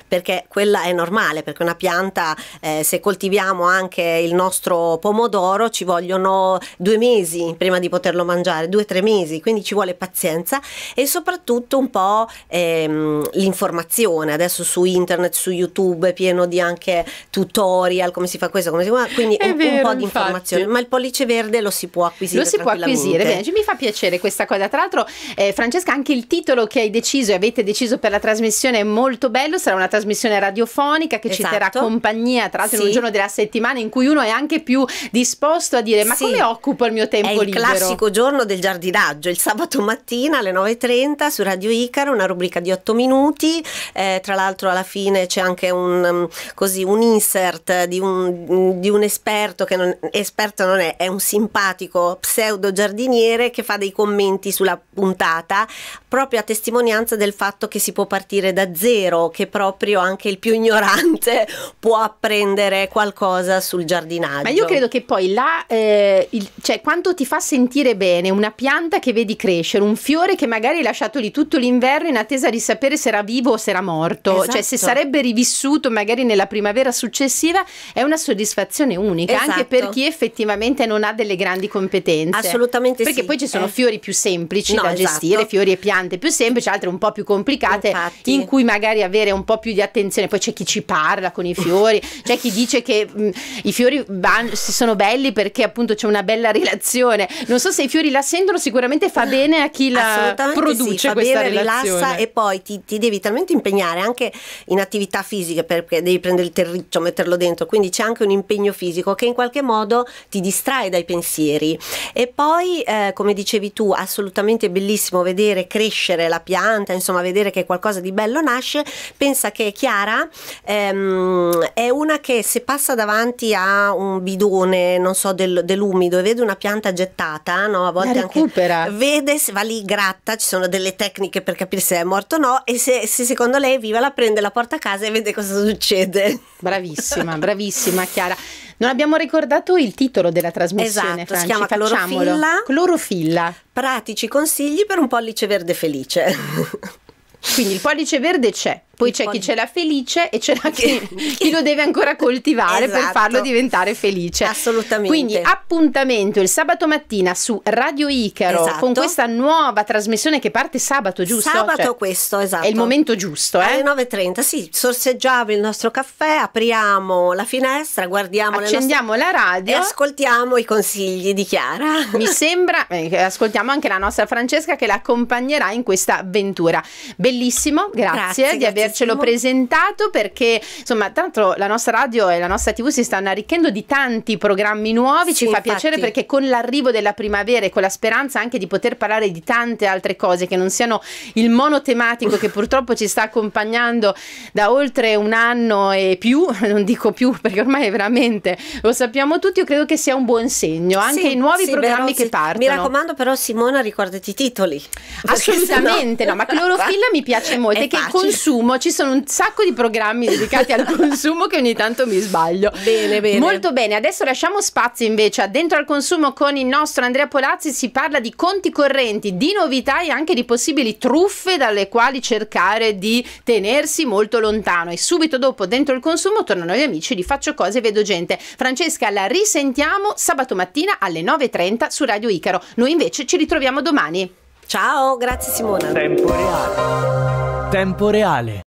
Perché quella è normale, perché una pianta, eh, se coltiviamo anche il nostro pomodoro, ci vogliono due mesi prima di poterlo mangiare, due o tre mesi, quindi ci vuole pazienza e soprattutto un po' ehm, l'informazione. Adesso su internet, su YouTube è pieno di anche tutorial, come si fa questo, come si fa, quindi un, un vero, po' di infatti. informazione. Ma il pollice verde lo si può acquisire. Lo si può acquisire, bene, mi fa piacere questa cosa. Tra l'altro, eh, Francesca, anche il titolo che hai deciso e avete deciso per la trasmissione è molto bello. Sarà una trasmissione radiofonica che ci Esatto. terrà compagnia, tra l'altro, in un Sì. giorno della settimana in cui uno è anche più disposto a dire: Ma Sì. come occupo il mio tempo È il libero? classico giorno del giardinaggio, il sabato mattina alle 9.30 su Radio Icaro, una rubrica di 8 minuti, eh, tra l'altro alla fine c'è anche un, um, così, un insert di un, di un esperto che non, esperto non è, è un simpatico pseudo giardiniere che fa dei commenti sulla puntata proprio a testimonianza del fatto che si può partire da zero, che proprio anche il più ignorante può apprendere qualcosa sul giardinaggio. Ma io credo che poi là, eh, il- cioè quanto ti fa sentire bene una pianta che vedi crescere, un fiore che magari hai lasciato lì tutto l'inverno in attesa di sapere se era vivo o se era morto, cioè se Esatto. sarebbe rivissuto magari nella primavera successiva, è una soddisfazione unica, anche Esatto. per chi effettivamente non ha delle grandi competenze. Assolutamente Perché sì. poi ci sono Eh. fiori più semplici No, da esatto. gestire, fiori e piante più semplici, altre un po' più complicate, Infatti. in cui magari avere un po' più di attenzione. Poi c'è chi ci parla con i fiori, c'è chi dice che mh, i fiori van- sono belli perché appunto c'è una bella relazione. Non so se i fiori la sentono, sicuramente fa bene a chi la produce sì, fa questa bene, relazione. rilassa e poi ti, ti devi talmente impegnare anche in attività fisiche perché devi prendere il terriccio, metterlo dentro, quindi c'è anche un impegno fisico che in qualche modo ti distrae dai pensieri. E poi, eh, come dicevi tu, assolutamente bellissimo vedere crescere la pianta, insomma vedere che qualcosa di bello nasce. Pensa che Chiara ehm, è una che se passa davanti a un bidone, non so, del- dell'umido e vede una pianta gettata, no? a volte La anche recupera. vede se va lì gratta ci sono delle tecniche per capire se è morto o no e se, se secondo lei è viva la prende la porta a casa e vede cosa succede Bravissima, bravissima Chiara. Non abbiamo ricordato il titolo della trasmissione, Esatto, si chiama facciamolo. Clorofilla. Clorofilla. pratici consigli per un pollice verde felice Quindi il pollice verde c'è. Poi c'è chi ce l'ha felice e c'è chi, chi lo deve ancora coltivare esatto. per farlo diventare felice. Assolutamente. Quindi appuntamento il sabato mattina su Radio Icaro esatto. con questa nuova trasmissione che parte sabato, giusto? Sabato cioè, questo, esatto. È il momento giusto, eh? Alle 9.30, sì, sorseggiamo il nostro caffè, apriamo la finestra, guardiamo Accendiamo nostre... la radio e ascoltiamo i consigli di Chiara. Mi sembra, eh, ascoltiamo anche la nostra Francesca che la accompagnerà in questa avventura. Bellissimo, grazie, grazie di aver avercelo presentato perché insomma tanto la nostra radio e la nostra tv si stanno arricchendo di tanti programmi nuovi, sì, ci fa infatti. piacere perché con l'arrivo della primavera e con la speranza anche di poter parlare di tante altre cose che non siano il monotematico che purtroppo ci sta accompagnando da oltre un anno e più, non dico più perché ormai veramente lo sappiamo tutti, io credo che sia un buon segno, anche sì, i nuovi sì, programmi che partono. Mi raccomando però Simona ricordati i titoli. Assolutamente no, ma clorofilla mi piace molto e che il consumo ci sono un sacco di programmi dedicati al consumo che ogni tanto mi sbaglio. Bene, bene. Molto bene, adesso lasciamo spazio invece a Dentro al consumo con il nostro Andrea Polazzi, si parla di conti correnti, di novità e anche di possibili truffe dalle quali cercare di tenersi molto lontano e subito dopo Dentro il consumo tornano gli amici di Faccio cose e vedo gente. Francesca la risentiamo sabato mattina alle 9.30 su Radio Icaro. Noi invece ci ritroviamo domani. Ciao, grazie Simona. Tempo reale. Tempo reale.